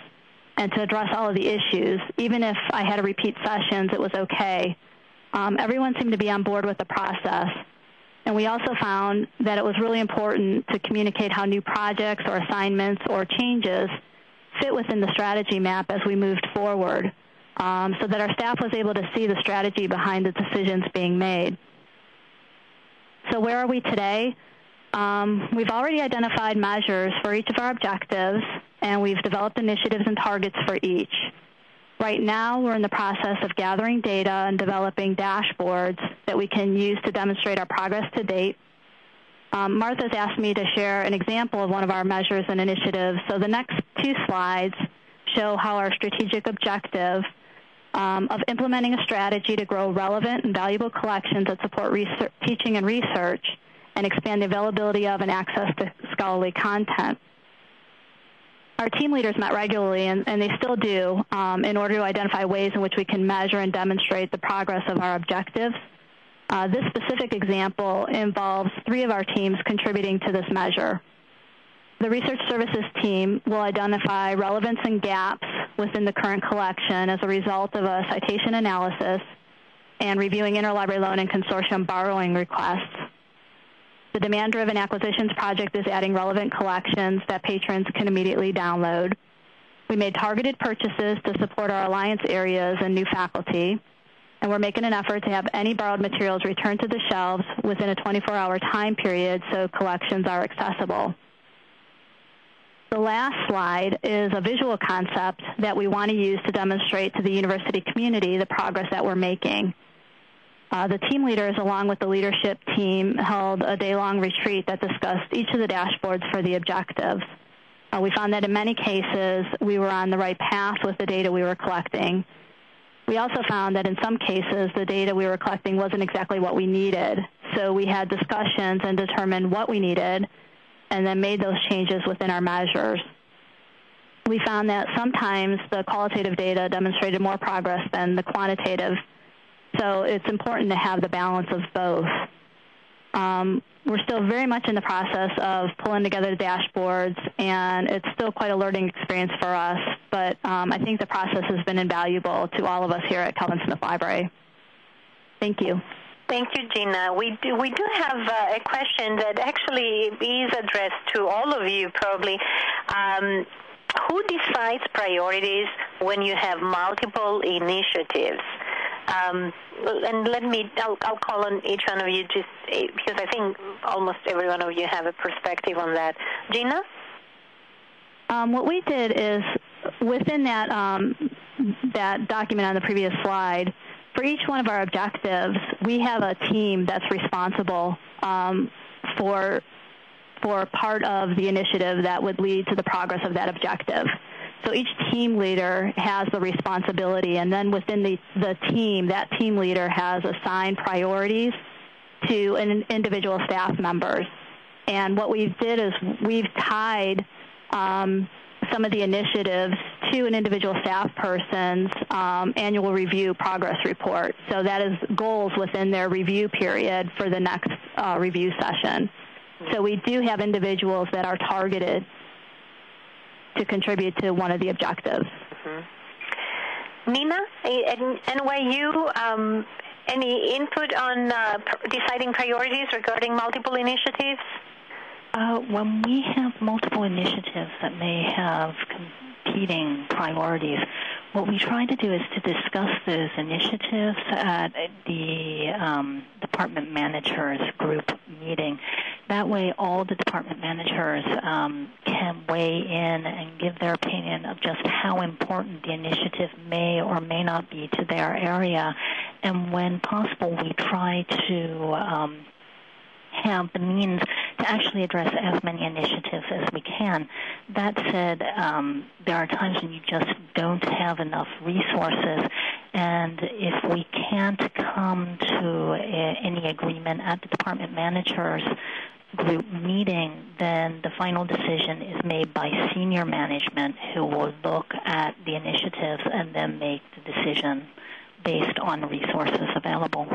and to address all of the issues. Even if I had to repeat sessions, it was okay. Um, everyone seemed to be on board with the process. And we also found that it was really important to communicate how new projects or assignments or changes fit within the strategy map as we moved forward um, so that our staff was able to see the strategy behind the decisions being made. So where are we today? Um, we've already identified measures for each of our objectives, and we've developed initiatives and targets for each. Right now, we're in the process of gathering data and developing dashboards that we can use to demonstrate our progress to date. Um, Martha's asked me to share an example of one of our measures and initiatives. So the next two slides show how our strategic objective um, of implementing a strategy to grow relevant and valuable collections that support research, teaching and research and expand the availability of and access to scholarly content. Our team leaders met regularly, and, and they still do, um, in order to identify ways in which we can measure and demonstrate the progress of our objectives. Uh, this specific example involves three of our teams contributing to this measure. The research services team will identify relevance and gaps within the current collection as a result of a citation analysis and reviewing interlibrary loan and consortium borrowing requests. The demand-driven acquisitions project is adding relevant collections that patrons can immediately download. We made targeted purchases to support our alliance areas and new faculty. and we're making an effort to have any borrowed materials returned to the shelves within a 24-hour time period so collections are accessible. The last slide is a visual concept that we want to use to demonstrate to the university community the progress that we're making. Uh, the team leaders, along with the leadership team, held a day-long retreat that discussed each of the dashboards for the objectives. Uh, we found that in many cases, we were on the right path with the data we were collecting. We also found that in some cases, the data we were collecting wasn't exactly what we needed. So we had discussions and determined what we needed and then made those changes within our measures. We found that sometimes the qualitative data demonstrated more progress than the quantitative. So it's important to have the balance of both. Um, we're still very much in the process of pulling together the dashboards, and it's still quite a learning experience for us. But um, I think the process has been invaluable to all of us here at Kelvin Smith Library. Thank you. Thank you, Gina. We do, we do have uh, a question that actually is addressed to all of you, probably. Um, who decides priorities when you have multiple initiatives? Um, and let me, I'll, I'll, call on each one of you just eh, because I think almost every one of you have a perspective on that. Gina? Um, what we did is within that, um, that document on the previous slide, for each one of our objectives, we have a team that's responsible um, for for part of the initiative that would lead to the progress of that objective. So each team leader has the responsibility, and then within the, the team, that team leader has assigned priorities to an individual staff members. And what we did is we've tied um, some of the initiatives to an individual staff person's um, annual review progress report. So that is goals within their review period for the next uh, review session. So we do have individuals that are targeted to contribute to one of the objectives. Mm-hmm. Nina, and NYU, um, any input on uh, deciding priorities regarding multiple initiatives? Uh, when we have multiple initiatives that may have competing priorities, what we try to do is to discuss those initiatives at the um, department managers group meeting. That way, all the department managers um, can weigh in and give their opinion of just how important the initiative may or may not be to their area. And when possible, we try to um, have the means to actually address as many initiatives as we can. That said, um, there are times when you just don't have enough resources, and if we can't come to a, any agreement at the department managers group meeting, then the final decision is made by senior management who will look at the initiatives and then make the decision based on resources available.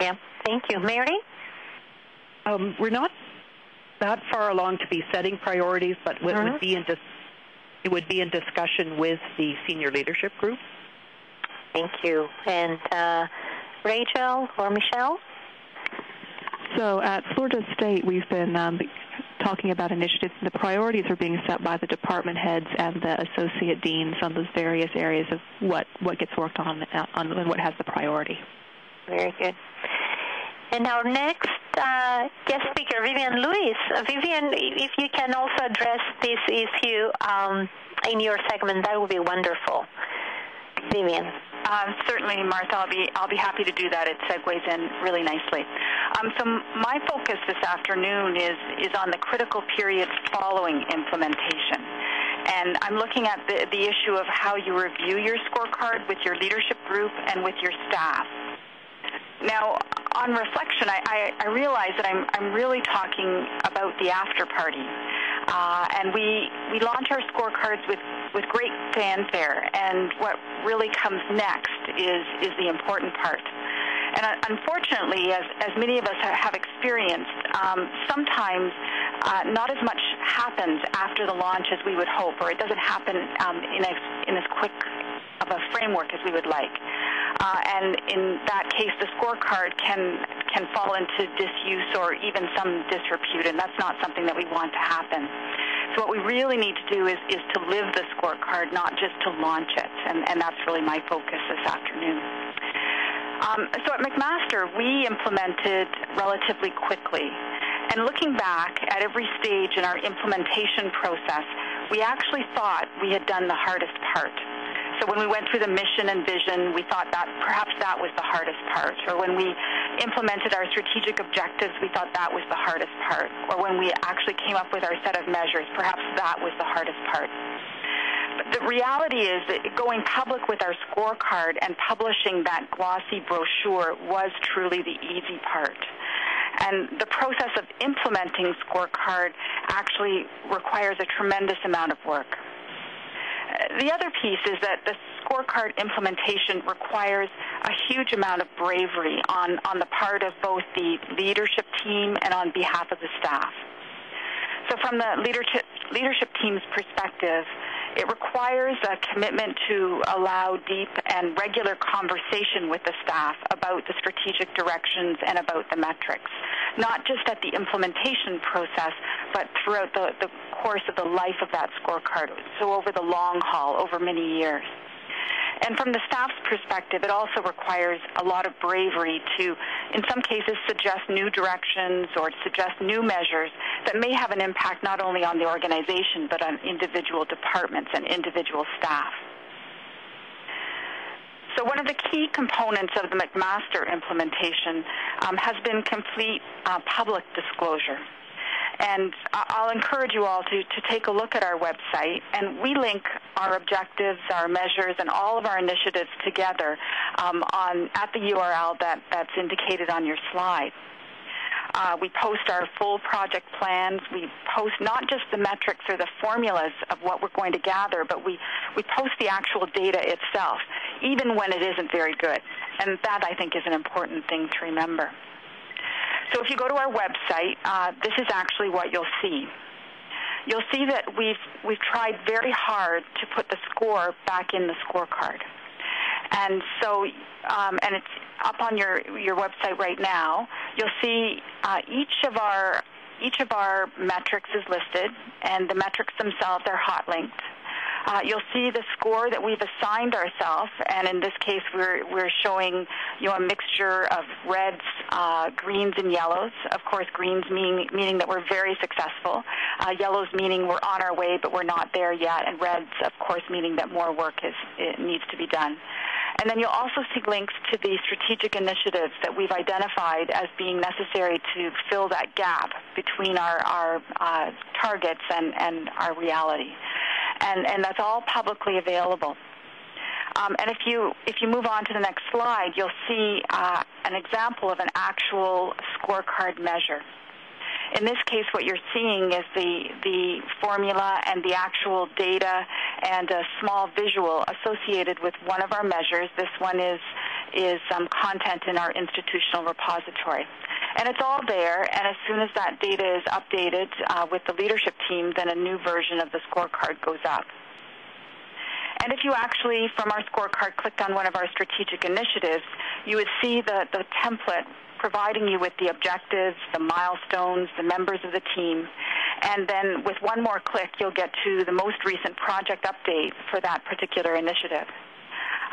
Yeah, thank you. Mary? Um, we're not that far along to be setting priorities, but it uh-huh. would be in dis- it would be in discussion with the senior leadership group. Thank you. And uh, Rachel or Michelle? So at Florida State, we've been um, talking about initiatives, and the priorities are being set by the department heads and the associate deans on those various areas of what, what gets worked on, on and what has the priority. Very good. And our next uh, guest speaker, Vivian Lewis. Uh, Vivian, if you can also address this issue um, in your segment, that would be wonderful. Vivian. Uh, certainly, Martha. I'll be I'll be happy to do that. It segues in really nicely. Um, so my focus this afternoon is is on the critical period following implementation, and I'm looking at the the issue of how you review your scorecard with your leadership group and with your staff. Now, on reflection, I, I, I realize that I'm, I'm really talking about the after party. Uh, and we, we launch our scorecards with, with great fanfare, and what really comes next is, is the important part. And uh, unfortunately, as, as many of us have experienced, um, sometimes uh, not as much happens after the launch as we would hope, or it doesn't happen um, in, in as quick of a framework as we would like. Uh, and in that case, the scorecard can can fall into disuse or even some disrepute, and that's not something that we want to happen. So what we really need to do is, is to live the scorecard, not just to launch it, and, and that's really my focus this afternoon. Um, so at McMaster, we implemented relatively quickly. And looking back at every stage in our implementation process, we actually thought we had done the hardest part. So when we went through the mission and vision, we thought that perhaps that was the hardest part. Or when we implemented our strategic objectives, we thought that was the hardest part. Or when we actually came up with our set of measures, perhaps that was the hardest part. The reality is that going public with our scorecard and publishing that glossy brochure was truly the easy part. And the process of implementing scorecard actually requires a tremendous amount of work. The other piece is that the scorecard implementation requires a huge amount of bravery on, on the part of both the leadership team and on behalf of the staff. So from the leadership, leadership team's perspective, it requires a commitment to allow deep and regular conversation with the staff about the strategic directions and about the metrics, not just at the implementation process, but throughout the, the course of the life of that scorecard, so over the long haul, over many years. And from the staff's perspective, it also requires a lot of bravery to, in some cases, suggest new directions or suggest new measures that may have an impact not only on the organization but on individual departments and individual staff. So one of the key components of the McMaster implementation um, has been complete uh, public disclosure. And I'll encourage you all to, to take a look at our website. And we link our objectives, our measures, and all of our initiatives together um, on at the URL that, that's indicated on your slide. Uh, we post our full project plans. We post not just the metrics or the formulas of what we're going to gather, but we, we post the actual data itself, even when it isn't very good. And that, I think, is an important thing to remember. So if you go to our website, uh, this is actually what you'll see. You'll see that we've we've tried very hard to put the score back in the scorecard, and so um, and it's up on your your website right now. You'll see uh, each of our each of our metrics is listed, and the metrics themselves are hot linked. Uh, you'll see the score that we've assigned ourselves, and in this case, we're we're showing you know a mixture of reds, uh, greens, and yellows. Of course, greens meaning meaning that we're very successful, uh, yellows meaning we're on our way but we're not there yet, and reds, of course, meaning that more work is needs to be done. And then you'll also see links to the strategic initiatives that we've identified as being necessary to fill that gap between our, our uh, targets and, and our reality and, and that's all publicly available. Um, and if you if you move on to the next slide, you'll see uh, an example of an actual scorecard measure. In this case, what you're seeing is the the formula and the actual data and a small visual associated with one of our measures. This one is is um, content in our institutional repository. And it's all there, and as soon as that data is updated uh, with the leadership team, then a new version of the scorecard goes up. And if you actually, from our scorecard, clicked on one of our strategic initiatives, you would see the, the template providing you with the objectives, the milestones, the members of the team. And then with one more click, you'll get to the most recent project update for that particular initiative.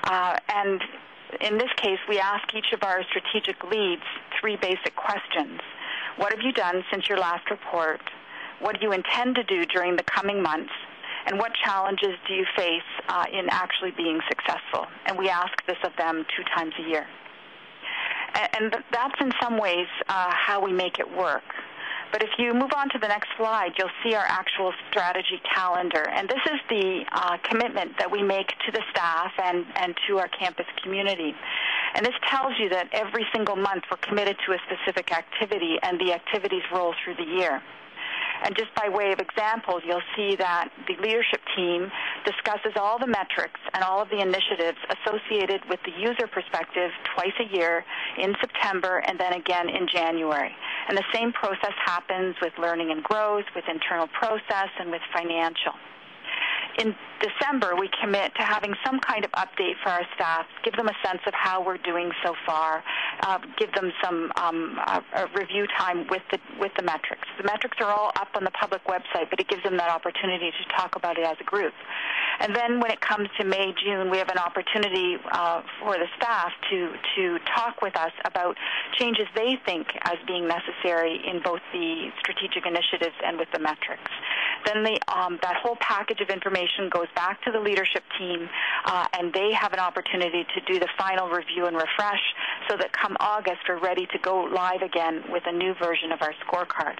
Uh, and in this case, we ask each of our strategic leads three basic questions. What have you done since your last report? What do you intend to do during the coming months? And what challenges do you face uh, in actually being successful? And we ask this of them two times a year. And, and that's in some ways uh, how we make it work. But if you move on to the next slide, you'll see our actual strategy calendar. And this is the uh, commitment that we make to the staff and, and to our campus community. And this tells you that every single month we're committed to a specific activity and the activities roll through the year. And just by way of example, you'll see that the leadership team discusses all the metrics and all of the initiatives associated with the user perspective twice a year in September and then again in January. And the same process happens with learning and growth, with internal process, and with financial in December, we commit to having some kind of update for our staff, give them a sense of how we're doing so far, uh, give them some um, uh, review time with the with the metrics. The metrics are all up on the public website, but it gives them that opportunity to talk about it as a group. And then when it comes to May, June, we have an opportunity uh, for the staff to, to talk with us about changes they think as being necessary in both the strategic initiatives and with the metrics. Then the, um, that whole package of information goes back to the leadership team, uh, and they have an opportunity to do the final review and refresh so that come August we're ready to go live again with a new version of our scorecard.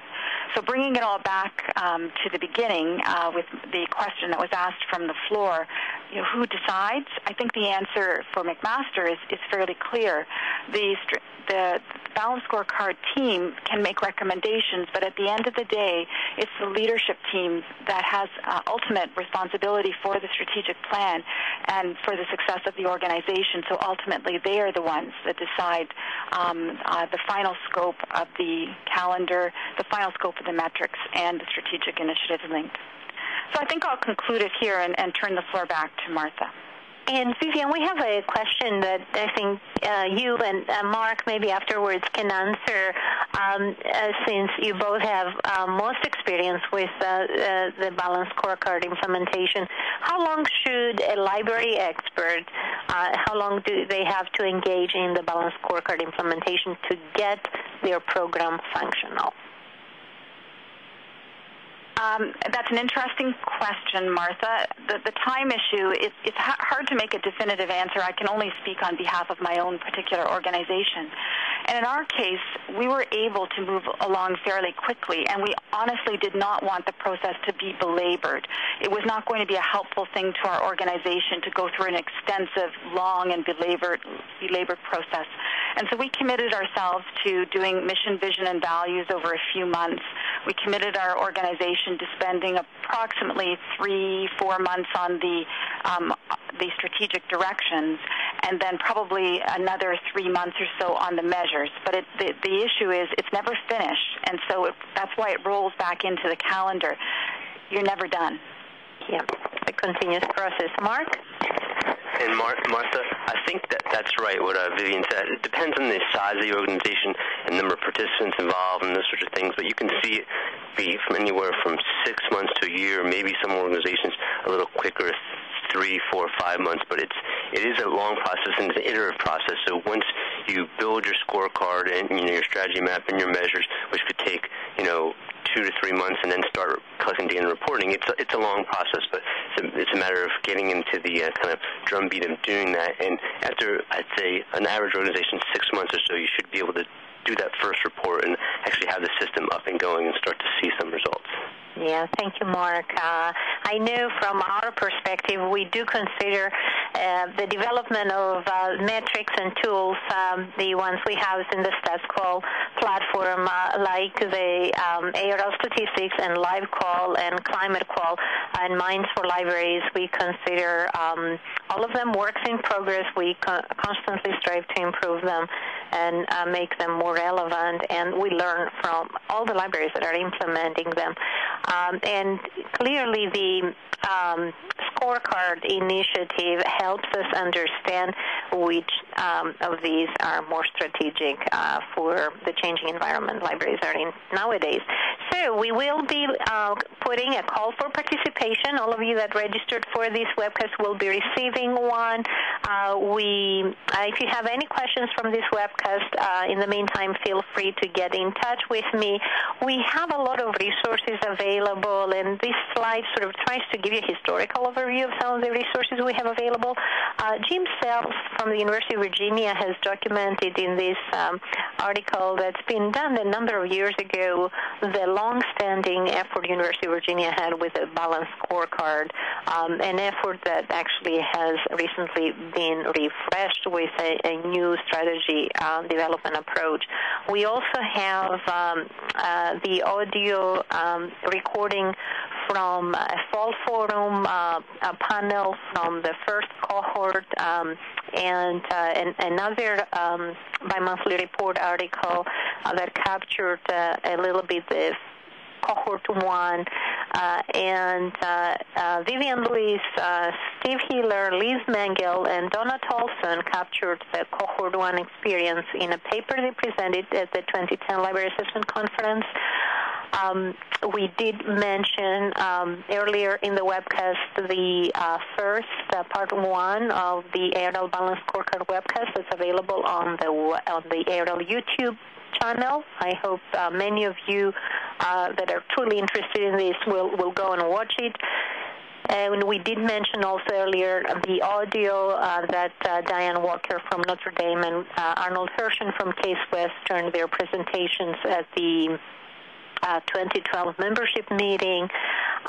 So bringing it all back um, to the beginning uh, with the question that was asked from the floor, you know, who decides? I think the answer for McMaster is, is fairly clear. The, the balanced scorecard team can make recommendations, but at the end of the day, it's the leadership team that has uh, ultimate responsibility for the strategic plan and for the success of the organization. So ultimately, they are the ones that decide um, uh, the final scope of the calendar, the final scope of the metrics, and the strategic initiatives linked. So I think I'll conclude it here and, and turn the floor back to Martha. And Vivian, we have a question that I think uh, you and uh, Mark maybe afterwards can answer, um, uh, since you both have uh, most experience with uh, uh, the balanced scorecard implementation. How long should a library expert, how long do they have to engage in the balanced scorecard implementation to get their program functional? Um, that's an interesting question, Martha. The, the time issue, it, it's ha- hard to make a definitive answer. I can only speak on behalf of my own particular organization. And in our case, we were able to move along fairly quickly, and we honestly did not want the process to be belabored. It was not going to be a helpful thing to our organization to go through an extensive, long, and belabored, belabored process. And so we committed ourselves to doing mission, vision, and values over a few months. We committed our organization to spending approximately three, four months on the um, the strategic directions, and then probably another three months or so on the measures. But it, the, the issue is it's never finished, and so it, that's why it rolls back into the calendar. You're never done. Yeah, a continuous process. Mark? And Mar- Martha, I think that that's right, what uh, Vivian said. It depends on the size of the organization and number of participants involved and those sorts of things, but you can see it be from anywhere from six months to a year, maybe some organizations a little quicker, three, four, five months, but it's it is a long process and it's an iterative process. So once you build your scorecard and you know your strategy map and your measures, which could take you know two to three months and then start collecting data and reporting. It's a, it's a long process, but it's a, it's a matter of getting into the uh, kind of drumbeat of doing that. And after, I'd say, an average organization, six months or so, you should be able to do that first report and actually have the system up and going and start to see some results. Yeah, thank you, Mark. Uh, I know from our perspective, we do consider uh, the development of uh, metrics and tools, um, the ones we have in the StatsQual platform, uh, like the um, ARL statistics and LibQUAL and ClimateQual and MINES for Libraries. We consider um, all of them works in progress. We co- constantly strive to improve them and uh, make them more relevant, and we learn from all the libraries that are implementing them. Um, and clearly, the um, scorecard initiative helps us understand which um, of these are more strategic uh, for the changing environment libraries are in nowadays. So we will be uh, putting a call for participation. All of you that registered for this webcast will be receiving one. Uh, we, uh, if you have any questions from this webcast, uh, in the meantime, feel free to get in touch with me. We have a lot of resources available, and this slide sort of tries to give you a historical overview of some of the resources we have available. Uh, Jim Self from the University of Virginia has documented in this um, article that's been done a number of years ago the long-standing effort the University of Virginia had with a balanced scorecard, um, an effort that actually has recently been refreshed with a, a new strategy development approach. We also have um, uh, the audio um, recording from a fall forum uh, a panel from the first cohort um, and, uh, another um, bi-monthly report article uh, that captured uh, a little bit the cohort one, uh, and uh, uh, Vivian Lewis, uh, Steve Hiller, Liz Mengel, and Donna Tolson captured the cohort one experience in a paper they presented at the 2010 Library Assessment Conference. Um, we did mention um, earlier in the webcast the uh, first uh, part one of the ARL Balance Scorecard webcast that's available on the on the ARL YouTube I hope uh, many of you uh, that are truly interested in this will will go and watch it. And we did mention also earlier the audio uh, that uh, Diane Walker from Notre Dame and uh, Arnold Hirshon from Case Western, their presentations at the uh, 2012 membership meeting.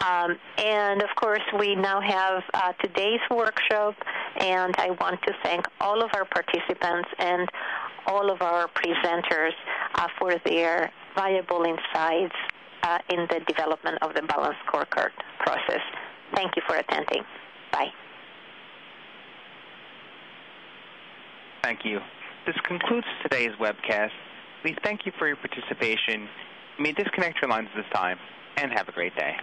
Um, and of course, we now have uh, today's workshop, and I want to thank all of our participants and all of our presenters uh, for their valuable insights uh, in the development of the balanced scorecard process. Thank you for attending. Bye. Thank you. This concludes today's webcast. We thank you for your participation. You may disconnect your lines this time, and have a great day.